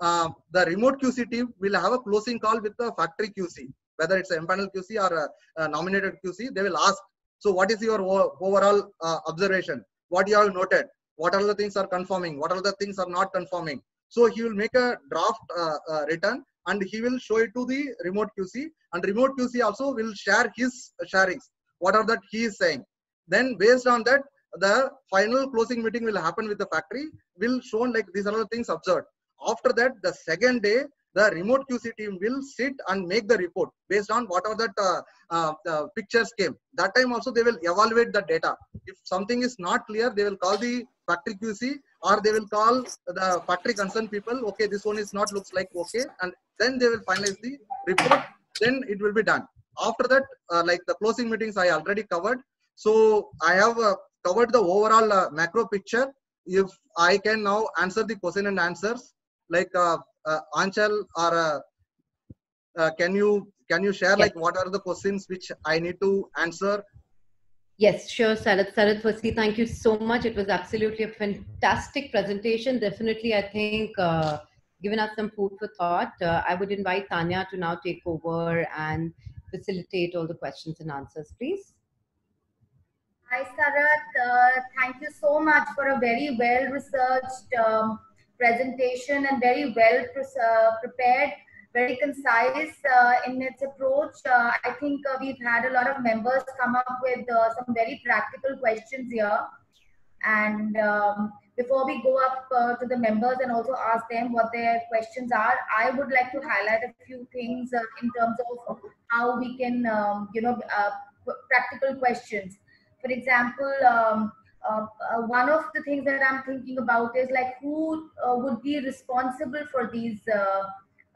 S3: uh, the remote QC team will have a closing call with the factory QC, whether it's a panel QC or a, a, nominated QC. They will ask, so what is your overall uh, observation? What you have noted? What are the things are conforming? What are the things are not conforming? So he will make a draft uh, uh, return and he will show it to the remote QC and remote QC also will share his sharings. What are that he is saying? Then based on that, the final closing meeting will happen with the factory will shown like these are the things observed. After that the second day the remote qc team will sit and make the report based on whatever that uh, uh, uh, pictures came. That time also they will evaluate the data. If something is not clear they will call the factory qc or they will call the factory concerned people okay this one is not looks like okay and then they will finalize the report then it will be done. After that uh, like the closing meetings i already covered so i have uh, covered the overall uh, macro picture if i can now answer the question and answers like uh, uh, anchal or uh, uh, can you can you share
S2: Yes.
S3: like what are the questions which i need to answer
S2: Yes, sure, Sarat. Sarath, firstly, thank you so much. It was absolutely a fantastic presentation. Definitely, I think, uh, given us some food for thought. Uh, I would invite Tanya to now take over and facilitate all the questions and answers, please.
S5: Hi, Sarath. Uh, thank you so much for a very well researched um, presentation and very well pre- uh, prepared, very concise uh, in its approach. Uh, I think uh, we've had a lot of members come up with uh, some very practical questions here. And um, before we go up to the members and also ask them what their questions are, I would like to highlight a few things in terms of how we can, um, you know, practical questions. For example, um, uh, uh, one of the things that I'm thinking about is like who uh, would be responsible for these uh,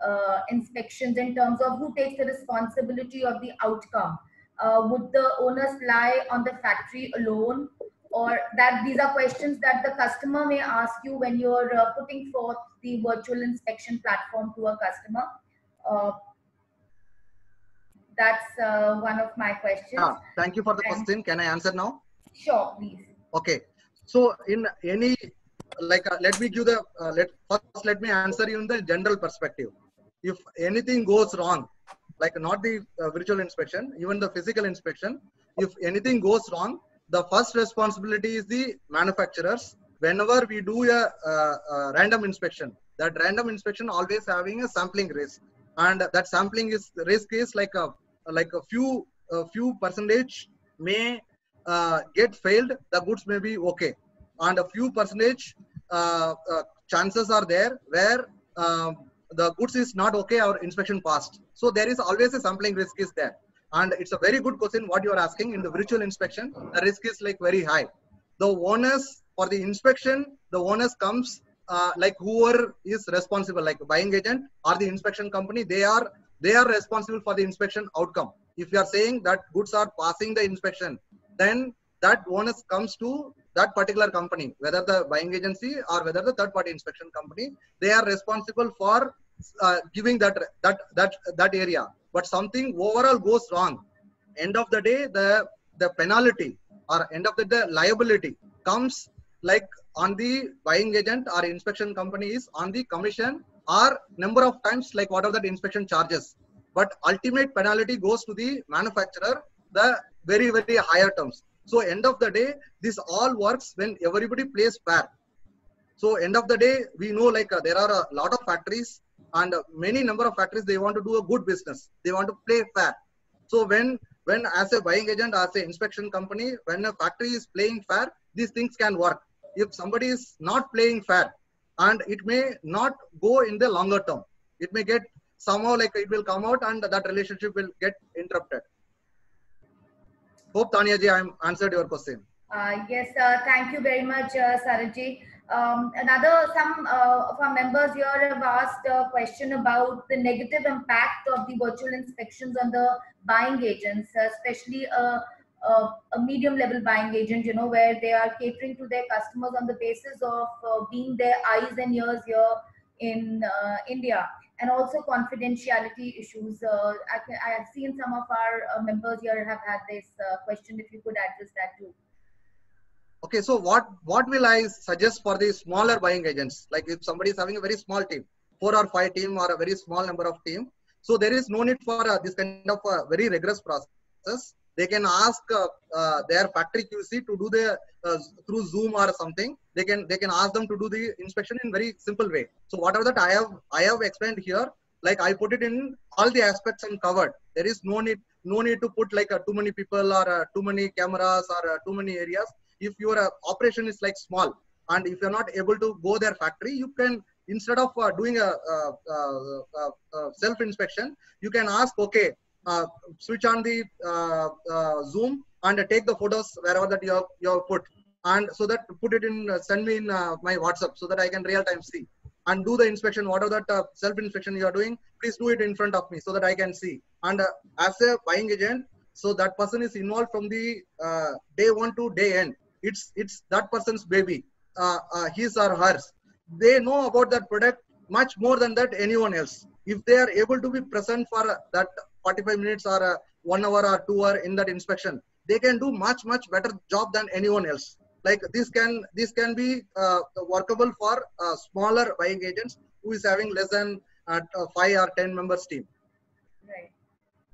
S5: uh, inspections in terms of who takes the responsibility of the outcome. Uh, would the onus lie on the factory alone, or that these are questions that the customer may ask you when you're putting forth the virtual inspection platform to a customer? That's uh, one of my questions.
S3: yeah thank you for the
S5: And-
S3: question. Can i answer now?
S5: Sure, please.
S3: okay. So in any like uh, let me give the uh, let first let me answer you in the general perspective. If anything goes wrong like not the uh, virtual inspection even the physical inspection if anything goes wrong the first responsibility is the manufacturers. Whenever we do a, uh, uh random inspection that random inspection always having a sampling risk. And that sampling is risk is like a like a few a few percentage may uh, get failed the goods may be okay. And a few percentage uh, uh, chances are there where um, the goods is not okay or inspection passed. So there is always a sampling risk is there. And it's a very good question what you are asking in the virtual inspection. The risk is like very high. The onus for the inspection the onus comes uh, like whoever is responsible like buying agent or the inspection company they are they are responsible for the inspection outcome. If you are saying that goods are passing the inspection then that onus comes to that particular company whether the buying agency or whether the third party inspection company. They are responsible for uh, giving that that that that area. But something overall goes wrong. End of the day the the penalty or end of the day liability comes like on the buying agent or inspection company is on the commission or number of times like whatever that inspection charges. But ultimate penalty goes to the manufacturer the very very higher terms. So end of the day this all works when everybody plays fair. So end of the day we know like uh, there are a lot of factories and uh, many number of factories they want to do a good business. They want to play fair. So when when as a buying agent as a inspection company when a factory is playing fair these things can work. If somebody is not playing fair and it may not go in the longer term. It may get somehow like it will come out and that relationship will get interrupted. Hope tanya ji i answered your question.
S5: Uh, yes, uh, thank you very much, uh, Sarajji. Um, another, some uh, of our members here have asked a question about the negative impact of the virtual inspections on the buying agents, uh, especially a, a, medium level buying agent, you know, where they are catering to their customers on the basis of uh, being their eyes and ears here in uh, India. And also confidentiality issues. Uh, I, I have seen some of our uh, members here have had this uh, question. If you could address that too.
S3: okay so what what will i suggest for the smaller buying agents like if somebody is having a very small team four or five team or a very small number of team so there is no need for uh, this kind of uh, very rigorous process they can ask uh, uh, their factory qc to do the uh, through zoom or something. They can they can ask them to do the inspection in very simple way. So whatever that i have i have explained here like i put it in all the aspects and covered. There is no need no need to put like too many people or too many cameras or too many areas. If your operation is like small and if you're not able to go their factory, you can instead of uh, doing a, uh, uh, uh, self inspection, you can ask, okay, switch on the uh, uh, Zoom and take the photos wherever that you have, you have put, and so that put it in, uh, send me in uh, my WhatsApp so that I can real time see and do the inspection. Whatever that uh, self inspection you are doing, please do it in front of me so that I can see. And uh, as a buying agent, so that person is involved from the uh, day one to day end. It's it's that person's baby, uh, uh, his or hers. They know about that product much more than that anyone else. If they are able to be present for uh, that 45 minutes or uh, one hour or two hour in that inspection, they can do much much better job than anyone else. Like this can this can be uh, workable for uh, smaller buying agents who is having less than uh, five or ten members team.
S5: Right.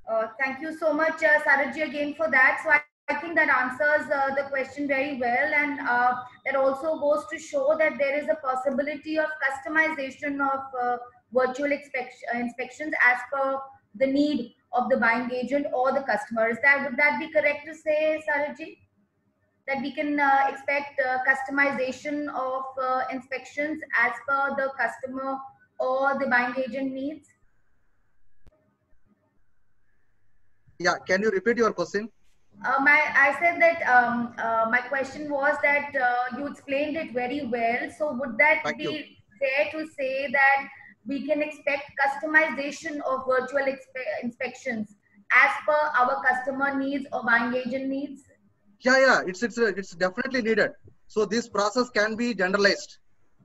S5: Uh, thank you so much, uh, Sarajji, again for that. So I, I think that answers uh, the question very well, and uh, that also goes to show that there is a possibility of customization of uh, virtual uh, inspections as per the need of the buying agent or the customer. Is that would that be correct to say, Sarajji? That we can uh, expect uh, customization of uh, inspections as per the customer or the buying agent needs?
S3: Yeah, can you repeat your question?
S5: Uh, my, I said that um, uh, my question was that uh, you explained it very well. So would that
S3: Thank
S5: be
S3: you.
S5: fair to say that we can expect customization of virtual inspections as per our customer needs or buying agent needs?
S3: Yeah, yeah, it's it's uh, it's definitely needed. So this process can be generalized.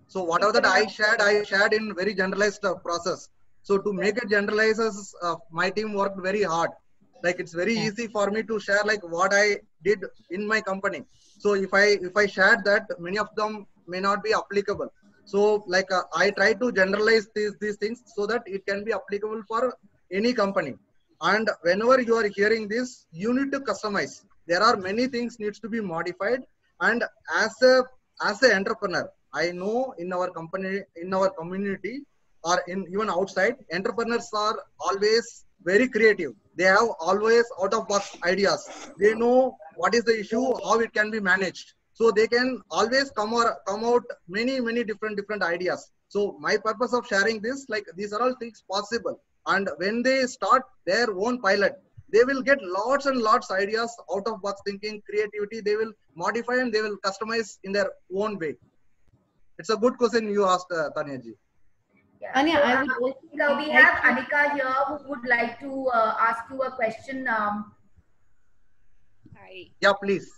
S3: So whatever that I shared, I shared in very generalized uh, process. So to make it generalized, uh, my team worked very hard. Like it's very
S2: Yeah.
S3: easy for me to share like what I did in my company. So if I if I shared that, many of them may not be applicable. So like uh, I try to generalize these these things so that it can be applicable for any company. And whenever you are hearing this, you need to customize. There are many things needs to be modified. And as a as an entrepreneur, I know in our company, in our community, or in even outside, entrepreneurs are always very creative. They have always out of box ideas. They know what is the issue, how it can be managed. So they can always come or come out many many different different ideas. So my purpose of sharing this, like these are all things possible. And when they start their own pilot, they will get lots and lots ideas out of box thinking, creativity. They will modify and they will customize in their own way. It's a good question you asked, uh, Tanya ji.
S5: Yeah.
S2: Anya,
S5: So,
S2: I
S5: uh,
S2: would also
S5: so we
S2: like
S5: have Anika here who would like to uh, ask you a question. Um,
S6: Hi.
S3: Yeah, please.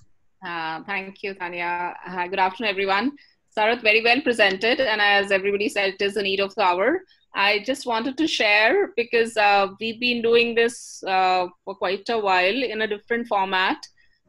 S6: Uh, thank you, Tanya. Uh, good afternoon, everyone. Sarath, very well presented. And as everybody said, it is the need of the hour. I just wanted to share because uh, we've been doing this uh, for quite a while in a different format.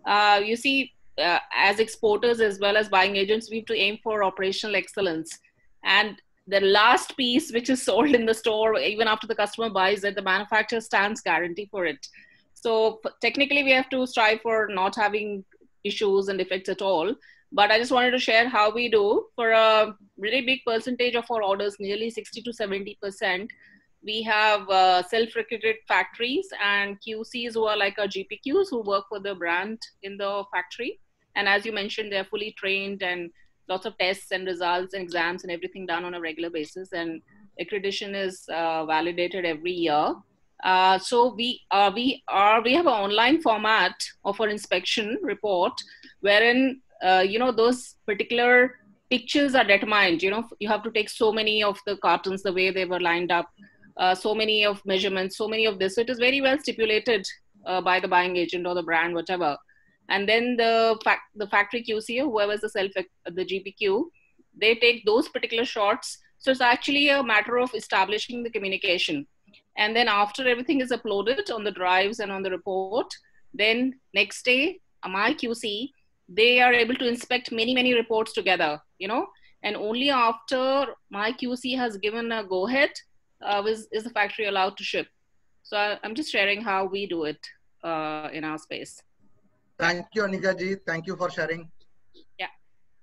S6: Uh, you see, as exporters as well as buying agents, we have to aim for operational excellence. And the last piece which is sold in the store, even after the customer buys it, the manufacturer stands guarantee for it. So technically, we have to strive for not having issues and effects at all. But I just wanted to share how we do for a really big percentage of our orders, nearly 60 to 70 percent. We have uh, self-recruited factories and QCs who are like our GPQs who work for the brand in the factory. And as you mentioned, they're fully trained and lots of tests and results and exams and everything done on a regular basis. And accreditation is uh, validated every year. Uh, so we uh, we are we have an online format of our inspection report wherein uh, you know those particular pictures are determined you know you have to take so many of the cartons the way they were lined up uh, so many of measurements so many of this. So it is very well stipulated uh, by the buying agent or the brand whatever. And then the fact the factory qc or is the self the gpq they take those particular shots. So it's actually a matter of establishing the communication and then after everything is uploaded on the drives and on the report then next day my qc they are able to inspect many many reports together you know and only after my qc has given a go ahead uh, is, is the factory allowed to ship so I, i'm just sharing how we do it uh, in our space
S3: Thank you, Anika ji. Thank you for sharing. Yeah.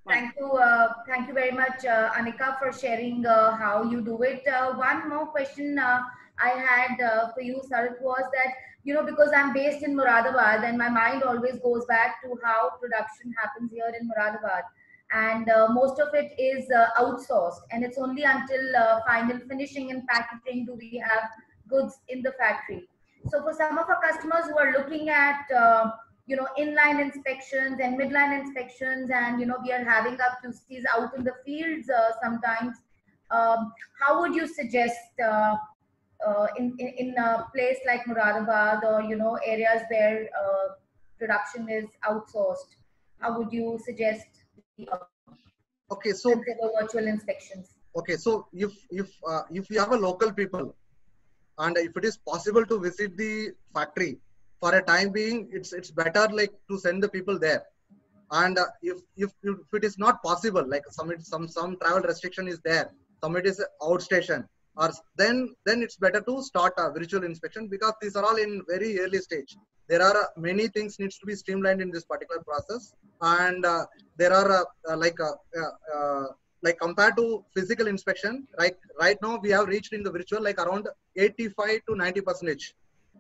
S5: Thank you, uh, thank you very much, uh, Anika, for sharing uh, how you do it. Uh, one more question uh, I had uh, for you, Sarath, was that you know because I'm based in Moradabad and my mind always goes back to how production happens here in Moradabad. and uh, most of it is uh, outsourced, and it's only until uh, final finishing and packaging do we have goods in the factory. So for some of our customers who are looking at uh, you know inline inspections and midline inspections, and you know we are having our QCs out in the fields uh, sometimes. Um, how would you suggest uh, uh, in, in, in a place like Moradabad or you know areas where uh, production is outsourced? How would you suggest
S3: okay so
S5: virtual inspections?
S3: Okay, so if if uh, if you have a local people, and if it is possible to visit the factory for a time being, it's it's better like to send the people there. And uh, if, if if it is not possible, like some some some travel restriction is there, some it is outstation, or then then it's better to start a virtual inspection because these are all in very early stage. There are uh, many things needs to be streamlined in this particular process and uh, there are uh, uh like uh, uh, like compared to physical inspection right right now we have reached in the virtual like around 85 to 90 percentage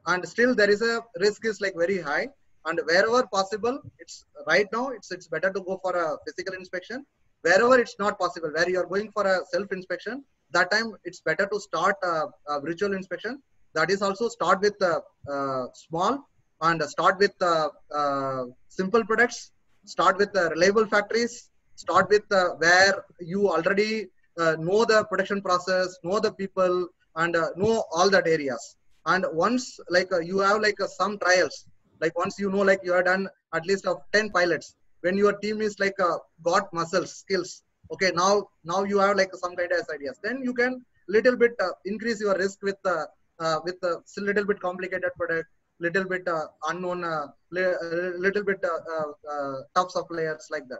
S3: and still there is a risk is like very high and wherever possible it's right now it's it's better to go for a physical inspection. Wherever it's not possible where you are going for a self inspection that time it's better to start a, a virtual inspection. That is also start with uh, uh, small and start with uh, uh simple products. Start with reliable factories. Start with uh, where you already uh, know the production process know the people and know all that areas. And once like you have like some trials like once you know like you have done at least of 10 pilots when your team is like got muscles skills okay now now you have like some kind of ideas. Then you can little bit uh, increase your risk with uh, uh, with a little bit complicated product little bit uh, unknown uh, li- little bit uh, tough suppliers like that.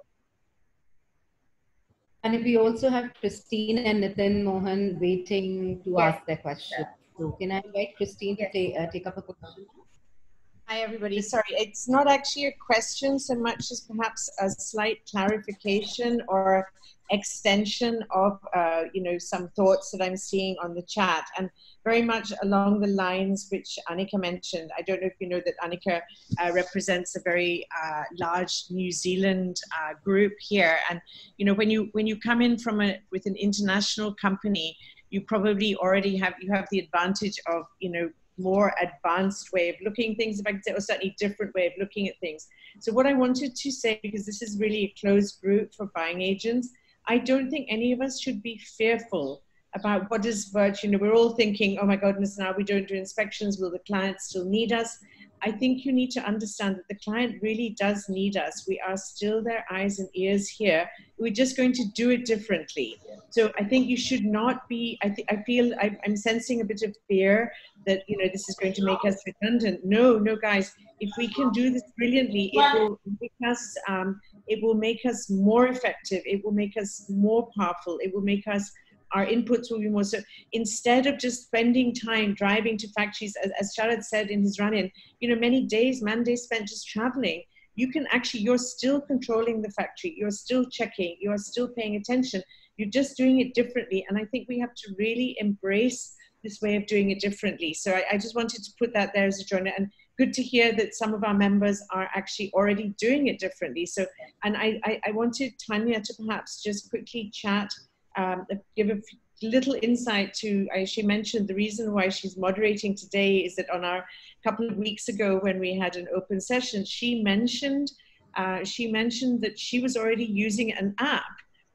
S2: And if we also have christine and nitin mohan waiting to yes. ask their question. So can i invite christine yes. to take, take up a question
S1: Hi, everybody. Sorry, it's not actually a question so much as perhaps a slight clarification or extension of, uh, you know, some thoughts that I'm seeing on the chat, and very much along the lines which Annika mentioned. I don't know if you know that Annika uh, represents a very uh, large New Zealand uh, group here, and you know, when you when you come in from a with an international company, you probably already have you have the advantage of you know more advanced way of looking things, if I could say, or certainly different way of looking at things. So what I wanted to say, because this is really a closed group for buying agents, I don't think any of us should be fearful about what is virtue. You know, we're all thinking, oh my goodness, now we don't do inspections. Will the clients still need us? I think you need to understand that the client really does need us. We are still their eyes and ears here. We're just going to do it differently. So I think you should not be. I, th- I feel I, I'm sensing a bit of fear that you know this is going to make us redundant. No, no, guys. If we can do this brilliantly, it will make us. Um, it will make us more effective. It will make us more powerful. It will make us our inputs will be more. So instead of just spending time driving to factories as, as Sarath said in his run-in you know many days man days spent just traveling. You can actually you're still controlling the factory. You're still checking. You're still paying attention. You're just doing it differently. And i think we have to really embrace this way of doing it differently. So i, I just wanted to put that there as a joiner and good to hear that some of our members are actually already doing it differently. So and i i, I wanted tanya to perhaps just quickly chat um, give a little insight to, she mentioned the reason why she's moderating today is that on our couple of weeks ago when we had an open session, she mentioned, uh, she mentioned that she was already using an app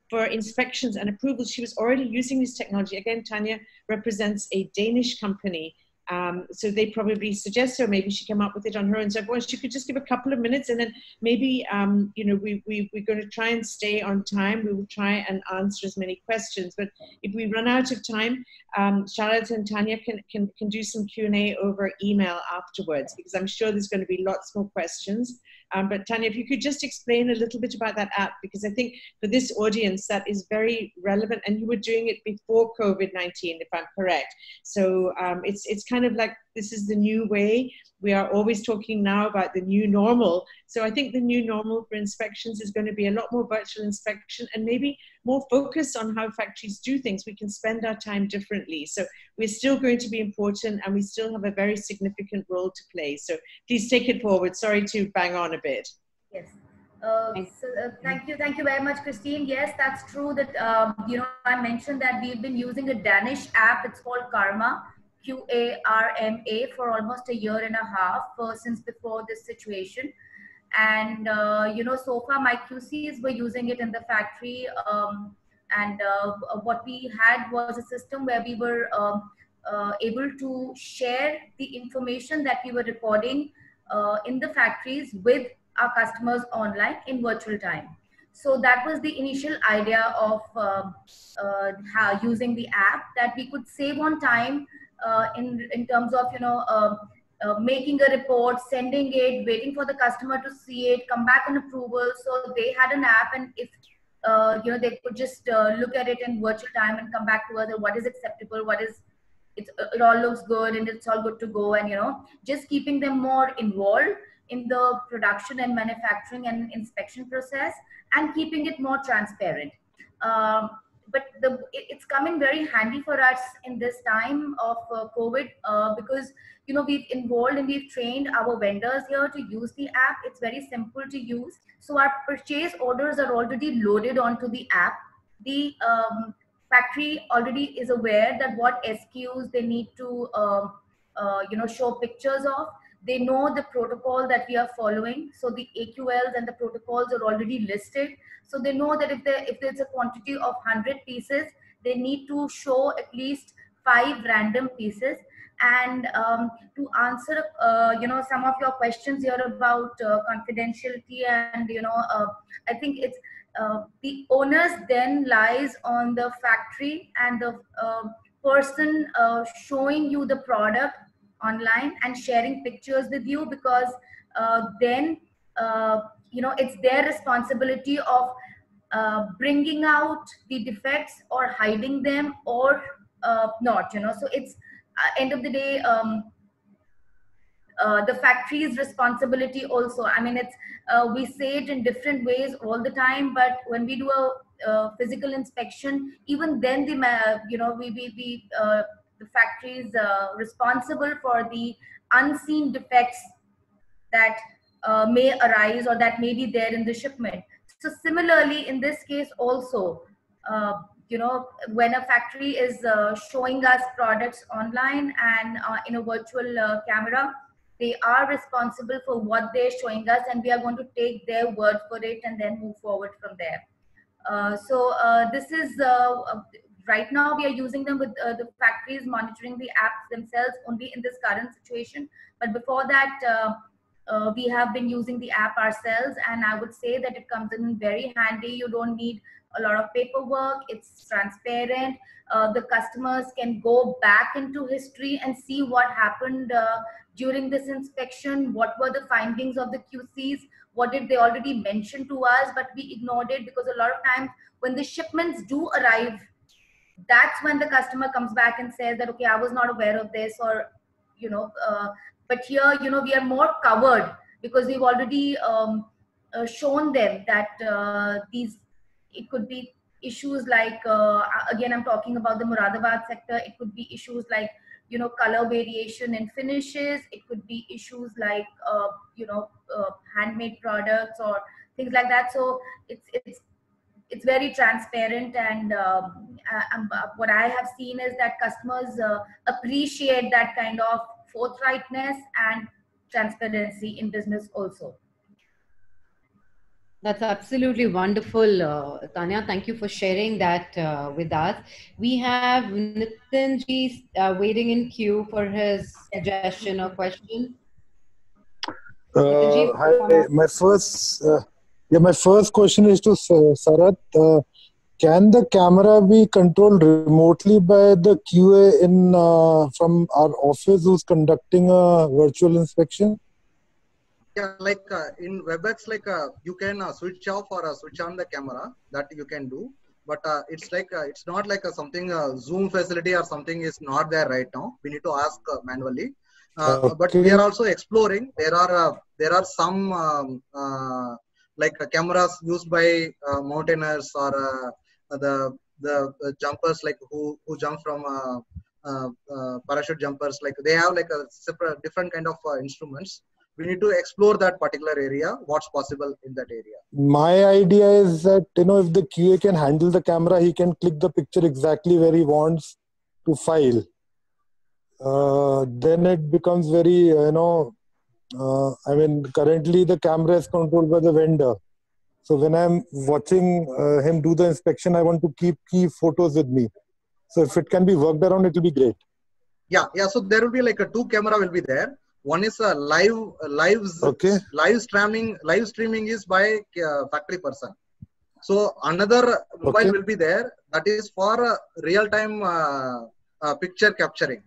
S1: for inspections and approvals. She was already using this technology. Again, Tanya represents a Danish company um, so they probably suggest her, maybe she came up with it on her own. So well, she could just give a couple of minutes and then maybe, um, you know, we, we, we're going to try and stay on time. We will try and answer as many questions. But if we run out of time, um, Charlotte and Tanya can, can, can do some Q&A over email afterwards because I'm sure there's going to be lots more questions. Um, but Tanya, if you could just explain a little bit about that app, because I think for this audience that is very relevant, and you were doing it before COVID-19, if I'm correct. So um, it's it's kind of like this is the new way. We are always talking now about the new normal. So I think the new normal for inspections is going to be a lot more virtual inspection and maybe more focused on how factories do things, we can spend our time differently. So we're still going to be important and we still have a very significant role to play. So please take it forward. Sorry to bang on a bit.
S5: Yes. Uh, so, uh, thank you, thank you very much, Christine. Yes, that's true. That um, you know, I mentioned that we've been using a Danish app. It's called QARMA, Q A R M A, for almost a year and a half uh, since before this situation. And uh, you know, so far my QCs were using it in the factory, um, and uh, what we had was a system where we were um, uh, able to share the information that we were recording in the factories with our customers online in virtual time. So that was the initial idea of uh, uh, using the app that we could save on time uh, in in terms of you know um, uh, making a report, sending it, waiting for the customer to see it, come back on approval. So they had an app, and if uh, you know they could just uh, look at it in virtual time and come back to us what is acceptable, what is it, it all looks good and it's all good to go and you know just keeping them more involved in the production and manufacturing and inspection process and keeping it more transparent. Um, but the, it, it's coming very handy for us in this time of uh, COVID uh, because you know we've involved and we've trained our vendors here to use the app. It's very simple to use. So our purchase orders are already loaded onto the app. The um, factory already is aware that what SKUs they need to um, uh, you know show pictures of they know the protocol that we are following so the aqls and the protocols are already listed so they know that if there if there's a quantity of 100 pieces they need to show at least five random pieces and um, to answer uh, you know some of your questions here about uh, confidentiality and you know uh, i think it's uh, the onus then lies on the factory and the uh, person uh, showing you the product online and sharing pictures with you because then you know it's their responsibility of bringing out the defects or hiding them or not you know. So it's end of the day um, uh, the factory's responsibility also i mean it's we say it in different ways all the time but when we do a physical inspection even then the you know we we, we the factory is uh, responsible for the unseen defects that uh, may arise or that may be there in the shipment. So similarly, in this case also, uh, you know, when a factory is uh, showing us products online and uh, in a virtual uh, camera, they are responsible for what they're showing us and we are going to take their word for it and then move forward from there. so this is right now we are using them with uh, the factories monitoring the apps themselves only in this current situation but before that uh, uh, we have been using the app ourselves and i would say that it comes in very handy you don't need a lot of paperwork it's transparent uh, the customers can go back into history and see what happened uh, during this inspection what were the findings of the qcs what did they already mention to us but we ignored it because a lot of times when the shipments do arrive that's when the customer comes back and says that okay i was not aware of this or you know uh, but here you know we are more covered because we've already um, uh, shown them that uh, these it could be issues like uh, again i'm talking about the Moradabad sector. It could be issues like you know color variation in finishes. It could be issues like uh, you know uh, handmade products or things like that. So it's it's it's very transparent and um, uh, what i have seen is that customers uh, appreciate that kind of forthrightness and transparency in business also
S2: that's absolutely wonderful, uh, Tanya. Thank you for sharing that uh, with us. We have Nitinji uh, waiting in queue for his suggestion or question.
S7: Uh, hi, my first uh, yeah, my first question is to Sarath. Uh, can the camera be controlled remotely by the QA in uh, from our office who's conducting a virtual inspection?
S3: Yeah, like uh, in WebEx, like uh, you can uh, switch off or uh, switch on the camera. That you can do, but uh, it's like it's not like a something Zoom facility or something is not there right now. We need to ask manually. Okay. But we are also exploring. There are there are some um, like uh, cameras used by uh, mountaineers or uh, the the uh, jumpers like who who jump from uh, uh, uh, parachute jumpers like they have like a separate different kind of uh, instruments we need to explore that particular area what's possible in that area
S7: My idea is that you know if the QA can handle the camera, he can click the picture exactly where he wants to file. Uh, then it becomes very you know. Uh, I mean, currently the camera is controlled by the vendor. So when I'm watching uh, him do the inspection, I want to keep key photos with me. So if it can be worked around, it will be great.
S3: yeah yeah so there will be like a two camera will be there one is a live live
S7: Okay.
S3: live streaming live streaming is by uh, factory person so another mobile
S7: Okay.
S3: will be there that is for uh, real time uh, uh, picture capturing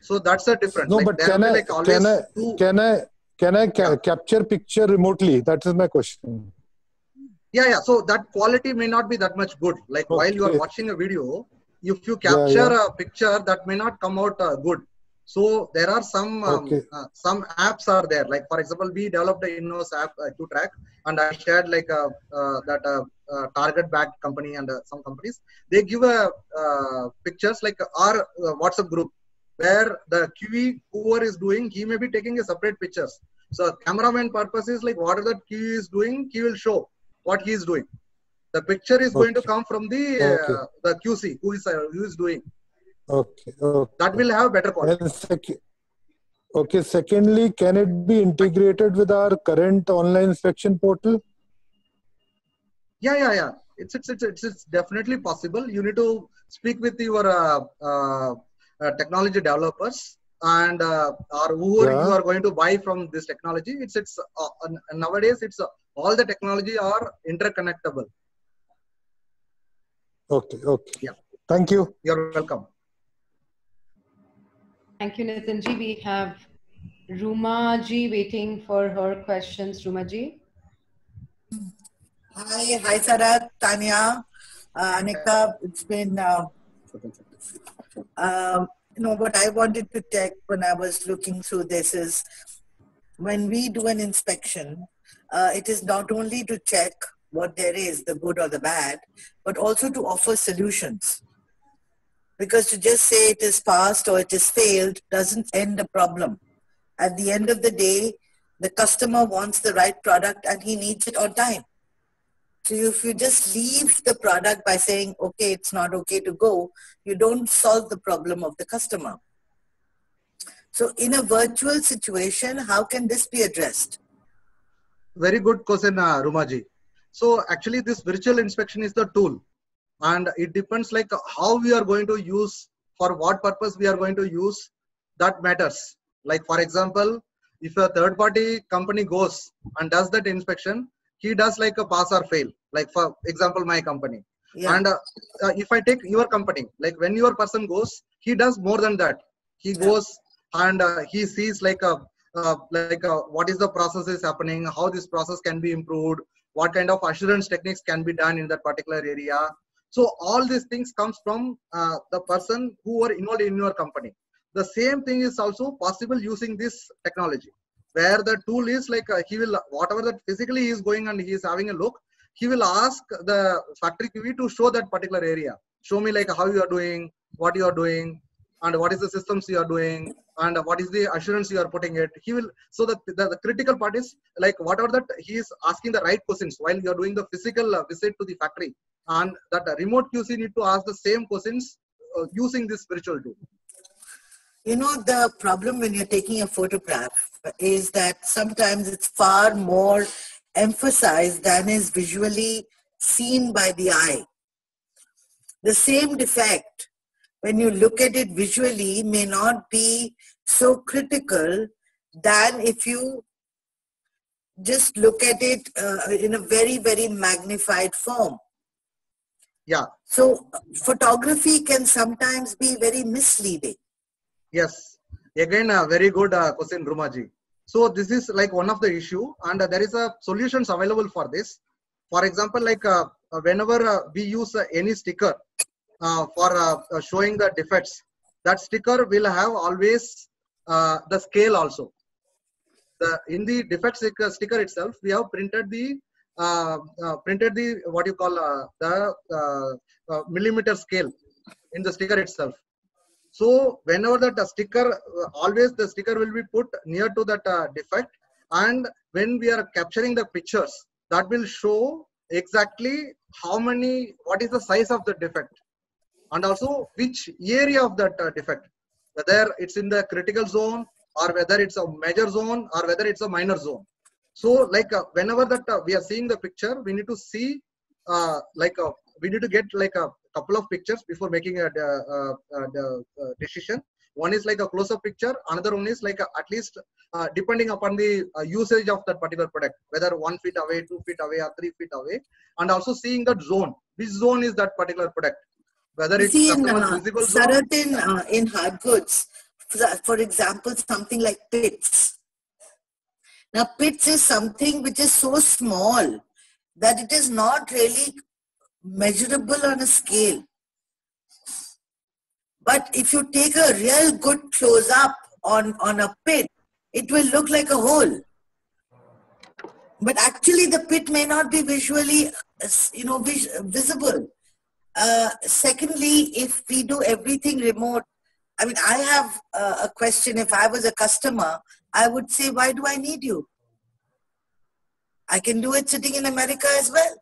S3: so that's a difference
S7: No,
S3: like,
S7: but can I
S3: like
S7: can I
S3: two,
S7: can I can I ca- capture picture remotely? That is my question.
S3: yeah yeah so that quality may not be that much good like while you are watching a video if you capture
S7: yeah.
S3: a picture that may not come out uh, good so there are some um,
S7: Okay.
S3: uh, some apps are there. Like for example we developed a innos app uh, track and i shared like uh, uh, that uh, uh, target back company and uh, some companies. They give a uh, pictures like our whatsapp group where the QE whoever is doing he may be taking a separate pictures. So cameraman purpose is like whatever that QE is doing he will show what he is doing. The picture is going to come from the
S7: Okay.
S3: the qc who is uh, who is doing
S7: Okay. okay.
S3: that will have better quality
S7: sec- okay. Secondly, can it be integrated with our current online inspection portal?
S3: yeah yeah yeah it's it's it's, it's, it's definitely possible you need to speak with your uh, uh, uh, technology developers and uh, or whoever
S7: Yeah.
S3: you are going to buy from this technology it's it's uh, nowadays it's uh, all the technology are interconnectable
S7: Okay. Okay.
S3: Yeah.
S7: Thank you.
S3: you're welcome
S2: Thank you, Nitin ji. We have Ruma ji waiting for her questions. Ruma ji.
S8: Hi, hi, Sarath, Tanya, uh, Anika. It's been, uh, um, you know, what I wanted to check when I was looking through this is when we do an inspection, uh, it is not only to check what there is, the good or the bad, but also to offer solutions. Because to just say it is passed or it is failed doesn't end the problem. At the end of the day, the customer wants the right product and he needs it on time. So if you just leave the product by saying, okay, it's not okay to go, you don't solve the problem of the customer. So in a virtual situation, how can this be addressed?
S3: very good question uh, rumaji so actually this virtual inspection is the tool and it depends like how we are going to use for what purpose we are going to use that matters like for example if a third party company goes and does that inspection he does like a pass or fail like for example my company
S8: Yeah.
S3: and uh, uh, if i take your company like when your person goes he does more than that he
S8: Yeah.
S3: goes and uh, he sees like a uh, like uh, what is the process is happening how this process can be improved what kind of assurance techniques can be done in that particular area so all these things comes from uh, the person who are involved in your company. The same thing is also possible using this technology where the tool is like uh, he will whatever that physically he is going and he is having a look he will ask the factory QE to show that particular area. Show me like how you are doing what you are doing and what is the systems you are doing and what is the assurance you are putting it. He will so that the, the critical part is like whatever that he is asking the right questions while you are doing the physical uh, visit to the factory and that remote qc need to ask the same questions uh, using this virtual tool
S8: You know, the problem when you're taking a photograph is that sometimes it's far more emphasized than is visually seen by the eye. The same defect, when you look at it visually, may not be so critical than if you just look at it uh, in a very, very magnified form.
S3: Yeah
S8: So, photography can sometimes be very misleading.
S3: Yes, again a very good uh, question, Rumaji. So this is like one of the issue, and uh, there is a solutions available for this. For example, like uh, uh, whenever uh, we use uh, any sticker uh, for showing the defects, that sticker will have always uh, the scale also. The in the defect sticker, sticker itself, we have printed the printed the what you call uh, the uh, uh, millimeter scale in the sticker itself. So whenever that uh, sticker, uh, always the sticker will be put near to that uh, defect, and when we are capturing the pictures, that will show exactly how many, what is the size of the defect, and also which area of that uh, defect, whether it's in the critical zone or whether it's a major zone or whether it's a minor zone. So like uh, whenever that uh, we are seeing the picture, we need to see uh, like uh, we need to get like a couple of pictures before making a, uh, uh, the, uh, decision. One is like a close-up picture. Another one is like a, at least uh, depending upon the uh, usage of that particular product, whether one feet away, two feet away, or three feet away, and also seeing that zone. Which zone is that particular product? Whether it's
S8: see, in uh,
S3: visible zone.
S8: Sarath, in, in hard goods, for, for example, something like pits. Now, pits is something which is so small that it is not really measurable on a scale. But if you take a real good close up on, on a pit, it will look like a hole. But actually, the pit may not be visually, you know, vis- visible. Uh, secondly, if we do everything remote, I mean, I have uh, a question. If I was a customer, I would say, why do I need you? I can do it sitting in America as well.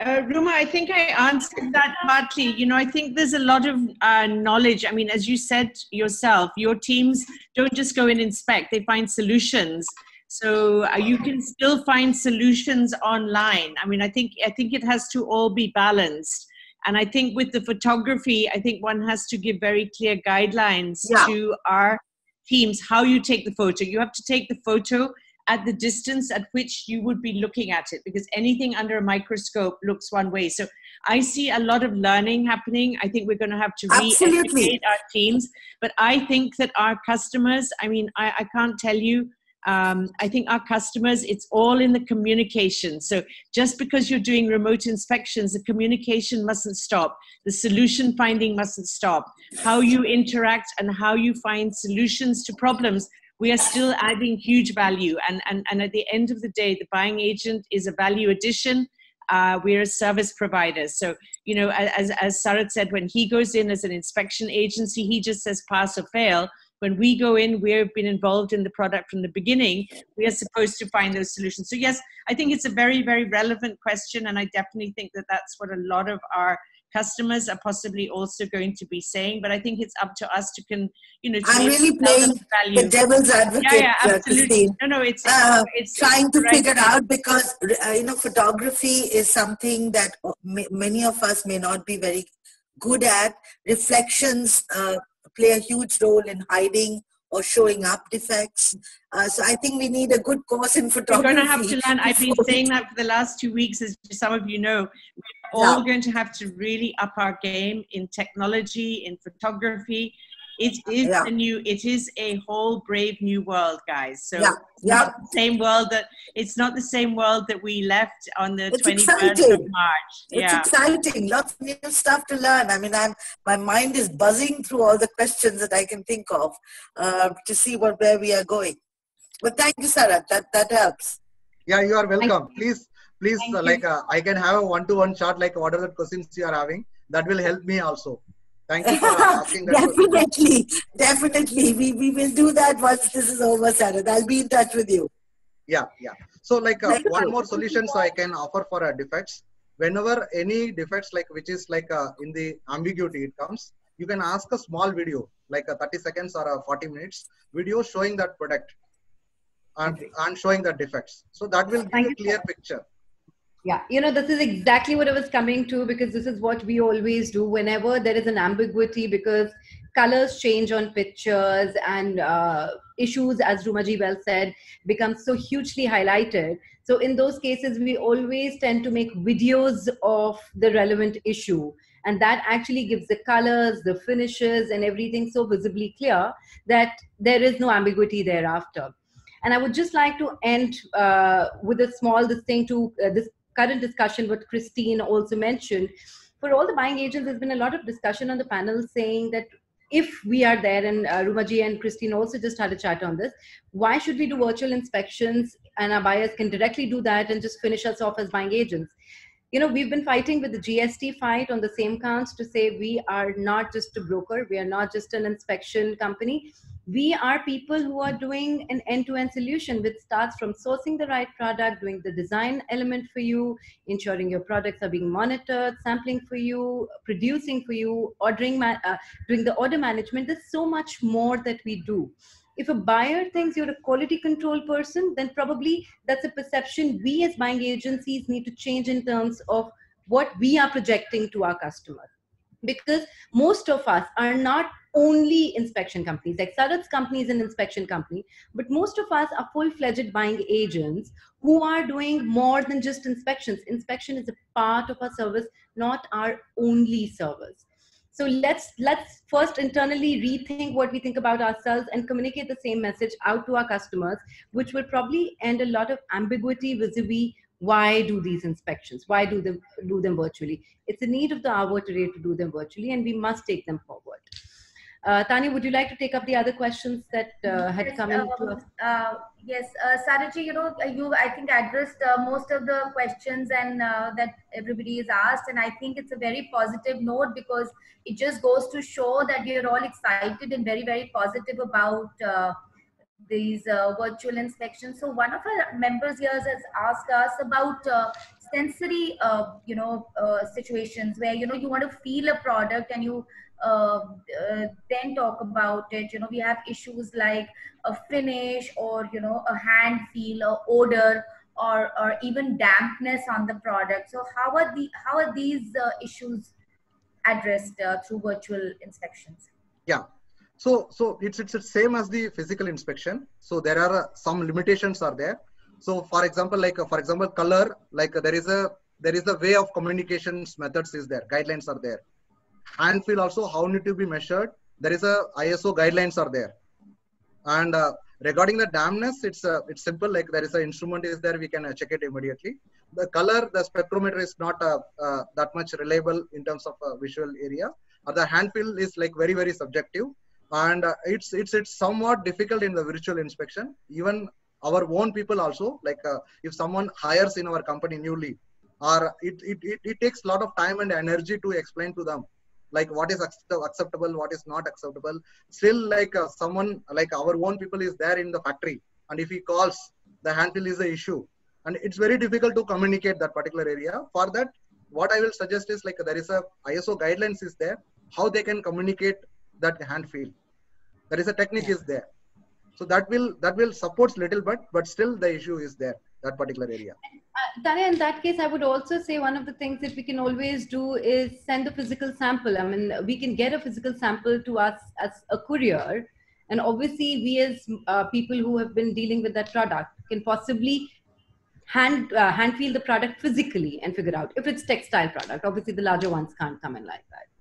S1: Uh, Ruma, I think I answered that partly. You know, I think there's a lot of uh, knowledge. I mean, as you said yourself, your teams don't just go and inspect; they find solutions. So uh, you can still find solutions online. I mean, I think I think it has to all be balanced. And I think with the photography, I think one has to give very clear guidelines
S8: Yeah.
S1: to our teams how you take the photo. You have to take the photo at the distance at which you would be looking at it because anything under a microscope looks one way. So I see a lot of learning happening. I think we're going to have to re-educate our teams. But I think that our customers, I mean, I, I can't tell you. Um, I think our customers, it's all in the communication. So just because you're doing remote inspections, the communication mustn't stop. The solution finding mustn't stop. How you interact and how you find solutions to problems we are still adding huge value. And, and, and at the end of the day, the buying agent is a value addition. Uh, we're a service provider. So, you know, as, as Sarath said, when he goes in as an inspection agency, he just says pass or fail. When we go in, we've been involved in the product from the beginning. We are supposed to find those solutions. So, yes, I think it's a very, very relevant question. And I definitely think that that's what a lot of our customers are possibly also going to be saying. But I think it's up to us to can, you know,
S8: I'm really playing
S1: value.
S8: the devil's advocate,
S1: yeah, yeah,
S8: uh,
S1: absolutely. No, no, it's,
S8: Uh,
S1: it's
S8: trying to figure
S1: thing.
S8: out because uh, you know photography is something that uh, many of us may not be very good at reflections uh, play a huge role in hiding or showing up defects uh, so i think we need a good course in photography.
S1: We're going to have to learn. I've been saying that for the last two weeks, as some of you know. We're all going to have to really up our game in technology, in photography. It is
S8: Yeah.
S1: a new. It is a whole brave new world, guys. So
S8: Yeah,
S1: it's not the same world that it's not the same world that we left on the
S8: It's
S1: twenty first of
S8: exciting.
S1: March.
S8: It's
S1: yeah.
S8: exciting. Lots of new stuff to learn. I mean, I'm my mind is buzzing through all the questions that I can think of uh, to see what where we are going. But thank you, Sarah. That that helps.
S3: Yeah, you are welcome. Please, please, uh, like uh, I can have a one-to-one chat, like whatever questions you are having. That will help me also. Thank you for asking that. question.
S8: definitely, definitely. We we will do that once this is over, Sarah. I'll be in touch with you.
S3: Yeah, yeah. So like uh, one more solution so I can offer for uh, defects. Whenever any defects like which is like uh, in the ambiguity it comes, you can ask a small video like a 30 seconds or a 40 minutes video showing that product and, and showing the defects. So that will give
S2: Thank
S3: a
S2: you,
S3: clear picture.
S2: Yeah, you know, this is exactly what I was coming to because this is what we always do whenever there is an ambiguity because colors change on pictures and uh, issues, as Rumaji well said, become so hugely highlighted. So, in those cases, we always tend to make videos of the relevant issue. And that actually gives the colors, the finishes, and everything so visibly clear that there is no ambiguity thereafter. And I would just like to end uh, with a small this thing to uh, this current discussion, what Christine also mentioned. For all the buying agents, there's been a lot of discussion on the panel saying that if we are there, and uh, Rumaji and Christine also just had a chat on this, why should we do virtual inspections and our buyers can directly do that and just finish us off as buying agents you know we've been fighting with the gst fight on the same counts to say we are not just a broker we are not just an inspection company we are people who are doing an end-to-end solution which starts from sourcing the right product doing the design element for you ensuring your products are being monitored sampling for you producing for you ordering uh, doing the order management. There's so much more that we do. If a buyer thinks you're a quality control person then probably that's a perception we as buying agencies need to change in terms of what we are projecting to our customers because most of us are not only inspection companies. Like Sarath's company is an inspection company, but most of us are full-fledged buying agents who are doing more than just inspections. Inspection is a part of our service, not our only service. So let's let's first internally rethink what we think about ourselves and communicate the same message out to our customers, which will probably end a lot of ambiguity vis-a-vis why do these inspections? Why do them do them virtually? It's a need of the hour today to do them virtually and we must take them forward. Uh, Tanya, would you like to take up the other questions that uh, had
S5: yes,
S2: come in?
S5: Um, uh, yes, uh, Saraji, you know, you I think addressed uh, most of the questions and uh, that everybody is asked, and I think it's a very positive note because it just goes to show that you're all excited and very very positive about uh, these uh, virtual inspections. So one of our members here has asked us about uh, sensory, uh, you know, uh, situations where you know you want to feel a product and you uh, uh, then talk about it. You know, we have issues like a finish or you know a hand feel, or odor, or or even dampness on the product. So how are the how are these issues addressed through virtual inspections?
S3: Yeah, so, so it's, it's the same as the physical inspection. So there are uh, some limitations are there. So for example, like uh, for example, color, like uh, there is a there is a way of communications methods is there, guidelines are there. Hand feel also how need to be measured. There is a ISO guidelines are there. And uh, regarding the dampness, it's uh, it's simple. Like there is an instrument is there, we can uh, check it immediately. The color, the spectrometer is not uh, that much reliable in terms of visual area. Or the hand feel is like very very subjective and uh, it's it's it's somewhat difficult in the virtual inspection. Even our own people also like uh, if someone hires in our company newly or it, it, it, it takes a lot of time and energy to explain to them like what is acceptable what is not acceptable. Still like uh, someone like our own people is there in the factory and if he calls the handle is the issue. And it's very difficult to communicate that particular area. For that what i will suggest is like there is a iso guidelines is there how they can communicate that hand feel. There is a technique yeah. is there. So that will that will supports little bit but still the issue is there that particular area.
S2: Uh, in that case i would also say one of the things that we can always do is send a physical sample. I mean we can get a physical sample to us as a courier. And obviously we as uh, people who have been dealing with that product can possibly hand uh, hand feel the product physically and figure out if it's textile product. Obviously the larger ones can't come in like that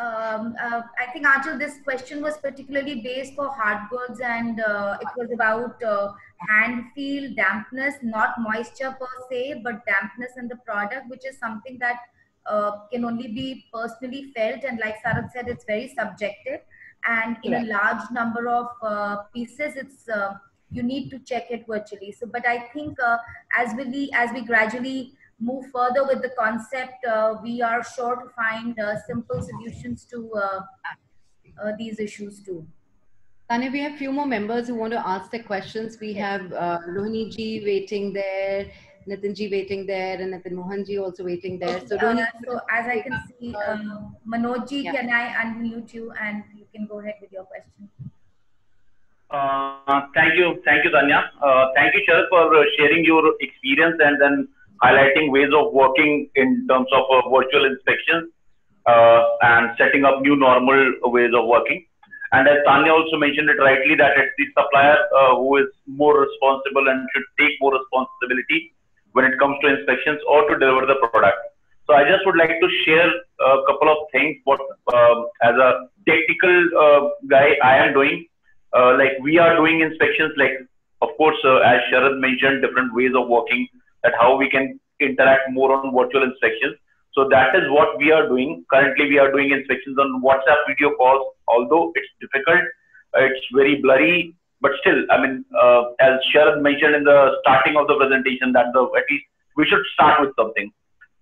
S5: um, uh, I think Anshul, this question was particularly based for hard goods and uh, it was about uh, hand feel dampness, not moisture per se, but dampness in the product, which is something that uh, can only be personally felt. And like Sarath said, it's very subjective. And in a large number of uh, pieces, it's uh, you need to check it virtually. So, but I think as we as we gradually move further with the concept, uh, we are sure to find uh, simple solutions to uh, uh these issues too.
S2: Tanya, we have a few more members who want to ask their questions. We have uh, Rohini ji waiting there, Nitin ji waiting there, and Nitin Mohan ji also waiting there.
S5: So, uh, so as I can see, um, Manoj ji, yeah. can I unmute you and you can go ahead with your question.
S9: Uh, thank you, thank you, Tanya. Uh, thank you, Sarath, for sharing your experience and then highlighting ways of working in terms of uh, virtual inspections uh, and setting up new normal ways of working. And as Tanya also mentioned it rightly, that it's the supplier uh, who is more responsible and should take more responsibility when it comes to inspections or to deliver the product. So I just would like to share a couple of things what uh, as a technical uh, guy I am doing. Uh, like we are doing inspections like of course as Sarath mentioned different ways of working that how we can interact more on virtual inspections. So that is what we are doing. Currently, we are doing inspections on WhatsApp video calls. Although it's difficult, it's very blurry. But still, I mean, uh, as Sharon mentioned in the starting of the presentation, that the at least we should start with something.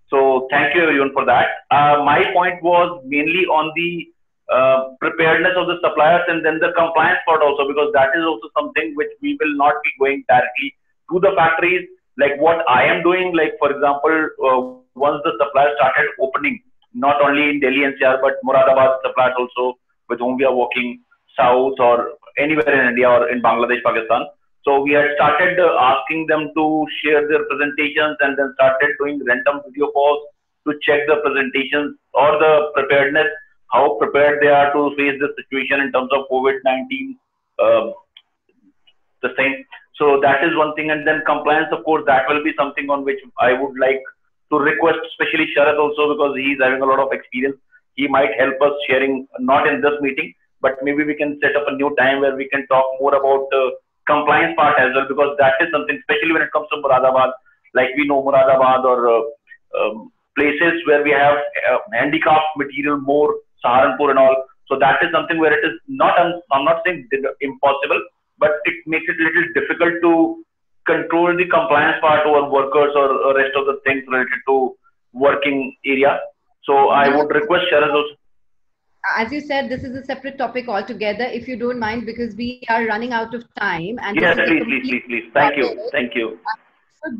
S9: So thank you everyone for that. Uh, my point was mainly on the uh, preparedness of the suppliers and then the compliance part also because that is also something which we will not be going directly to the factories like what I am doing like for example uh, once the suppliers started opening not only in Delhi NCR but Moradabad suppliers also with whom we are working south or anywhere in India or in Bangladesh Pakistan so we had started uh, asking them to share their presentations and then started doing random video calls to check the presentations or the preparedness how prepared they are to face the situation in terms of COVID-19, uh, the same. So that is one thing. And then compliance, of course, that will be something on which I would like to request, especially Sarath also, because he is having a lot of experience. He might help us sharing, not in this meeting, but maybe we can set up a new time where we can talk more about the compliance part as well, because that is something, especially when it comes to Moradabad, like we know Moradabad or uh, um, places where we have uh, handicraft material more Saharanpur and all. So that is something where it is not, I'm, I'm not saying impossible, but it makes it a little difficult to control the compliance part over workers or, or rest of the things related to working area. So I would request Sharon also.
S2: As you said, this is a separate topic altogether. If you don't mind, because we are running out of time.
S9: And yes, please, please, please, please. Thank you. Thank you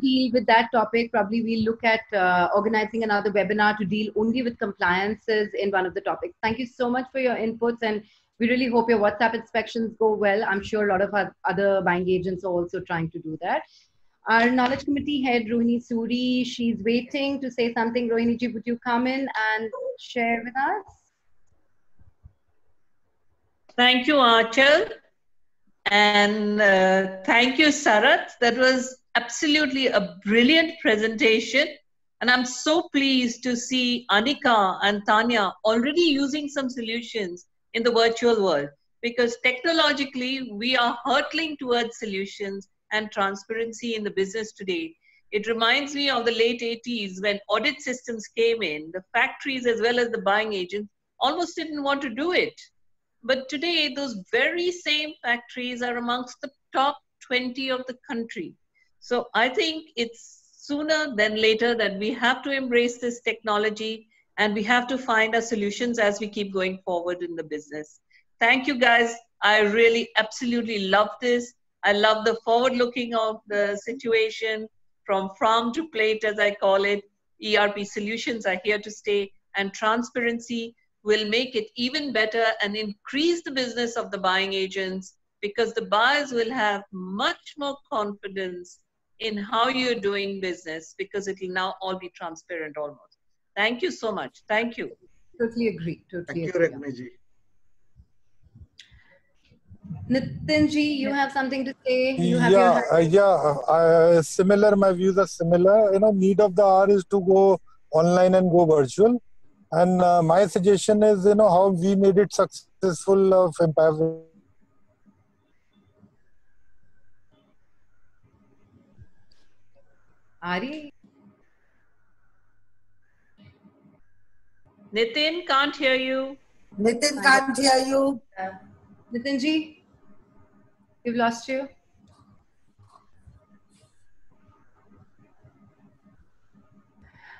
S2: deal with that topic. Probably we'll look at uh, organizing another webinar to deal only with compliances in one of the topics. Thank you so much for your inputs and we really hope your WhatsApp inspections go well. I'm sure a lot of other buying agents are also trying to do that. Our knowledge committee head, Rohini Suri, she's waiting to say something. Rohini ji, would you come in and share with us?
S10: Thank you, Aanchal. And uh, thank you, Sarath. That was absolutely a brilliant presentation. And I'm so pleased to see Anika and Tanya already using some solutions in the virtual world because technologically we are hurtling towards solutions and transparency in the business today. It reminds me of the late 80s when audit systems came in, the factories as well as the buying agents almost didn't want to do it. But today, those very same factories are amongst the top 20 of the country. So I think it's sooner than later that we have to embrace this technology and we have to find our solutions as we keep going forward in the business. Thank you guys. I really absolutely love this. I love the forward looking of the situation from farm to plate, as I call it. ERP solutions are here to stay, and transparency will make it even better and increase the business of the buying agents because the buyers will have much more confidence in how you're doing business because it will now all be transparent almost. Thank you so much. Thank you.
S2: Totally agree. Totally
S3: Thank agree. you, Rekmi Nitinji,
S2: Nitin ji, you have something to say? You
S7: have yeah, uh, yeah. Uh, similar. My views are similar. You know, need of the hour is to go online and go virtual. And uh, my suggestion is, you know, how we made it successful of empowering
S2: Ari?
S10: Nitin, can't hear you.
S8: Nitin, can't hear you.
S2: Uh, Nitin ji, we've lost you.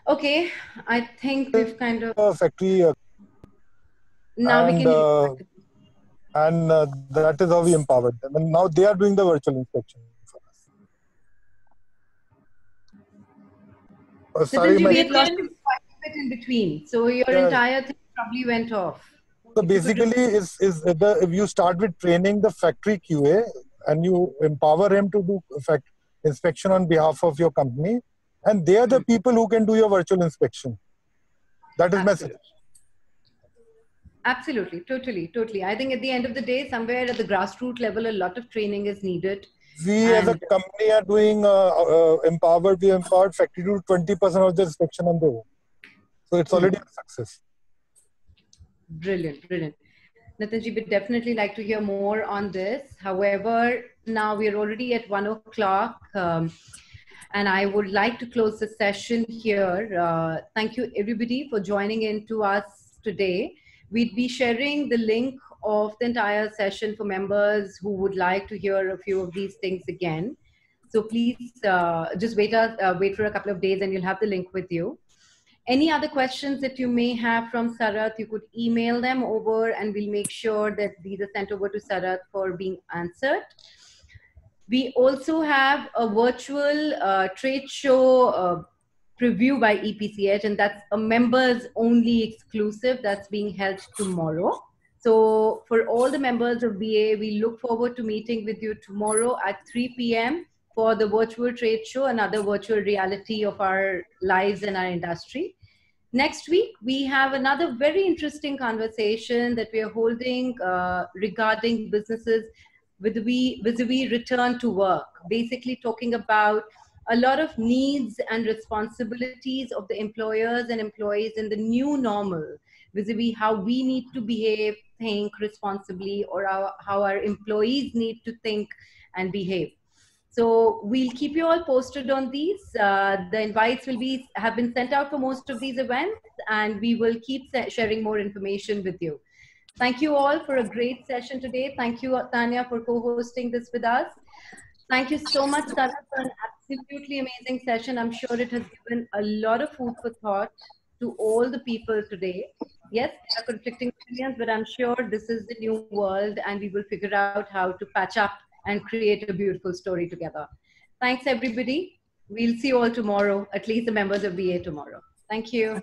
S2: Okay, I think we've kind of.
S7: Uh, factory. Uh,
S2: now and, we can.
S7: Uh, and uh, that is how we empowered them. And now they are doing the virtual inspection.
S2: Uh, sorry, my... bit in between. So your yeah. entire thing probably went off.
S7: So basically, is is the if you start with training the factory QA and you empower him to do fact inspection on behalf of your company, and they are the hmm. people who can do your virtual inspection. That is message.
S2: Absolutely, totally, totally. I think at the end of the day, somewhere at the grassroots level, a lot of training is needed
S7: we and as a company are doing uh, uh, empowered we empowered factory to 20% of the inspection on their own so it's already a success
S2: brilliant brilliant Nitinji, we'd definitely like to hear more on this. However, now we're already at one o'clock, um, and I would like to close the session here. Uh, thank you, everybody, for joining in to us today. We'd be sharing the link of the entire session for members who would like to hear a few of these things again. So please uh, just wait, uh, wait for a couple of days and you'll have the link with you. Any other questions that you may have from Sarath, you could email them over and we'll make sure that these are sent over to Sarath for being answered. We also have a virtual uh, trade show uh, preview by EPCH, and that's a members only exclusive that's being held tomorrow. So, for all the members of BA, we look forward to meeting with you tomorrow at 3 p.m. for the virtual trade show, another virtual reality of our lives and our industry. Next week, we have another very interesting conversation that we are holding uh, regarding businesses vis-a-vis, vis-a-vis return to work, basically talking about a lot of needs and responsibilities of the employers and employees in the new normal vis-a-vis how we need to behave think responsibly or how our employees need to think and behave so we'll keep you all posted on these uh, the invites will be have been sent out for most of these events and we will keep sharing more information with you Thank you all for a great session today. Thank you, Tanya, for co-hosting this with us. Thank you so much, Tanya, for an absolutely amazing session. I'm sure it has given a lot of food for thought to all the people today. Yes, there are conflicting opinions, but I'm sure this is the new world and we will figure out how to patch up and create a beautiful story together. Thanks, everybody. We'll see you all tomorrow, at least the members of BA tomorrow. Thank you.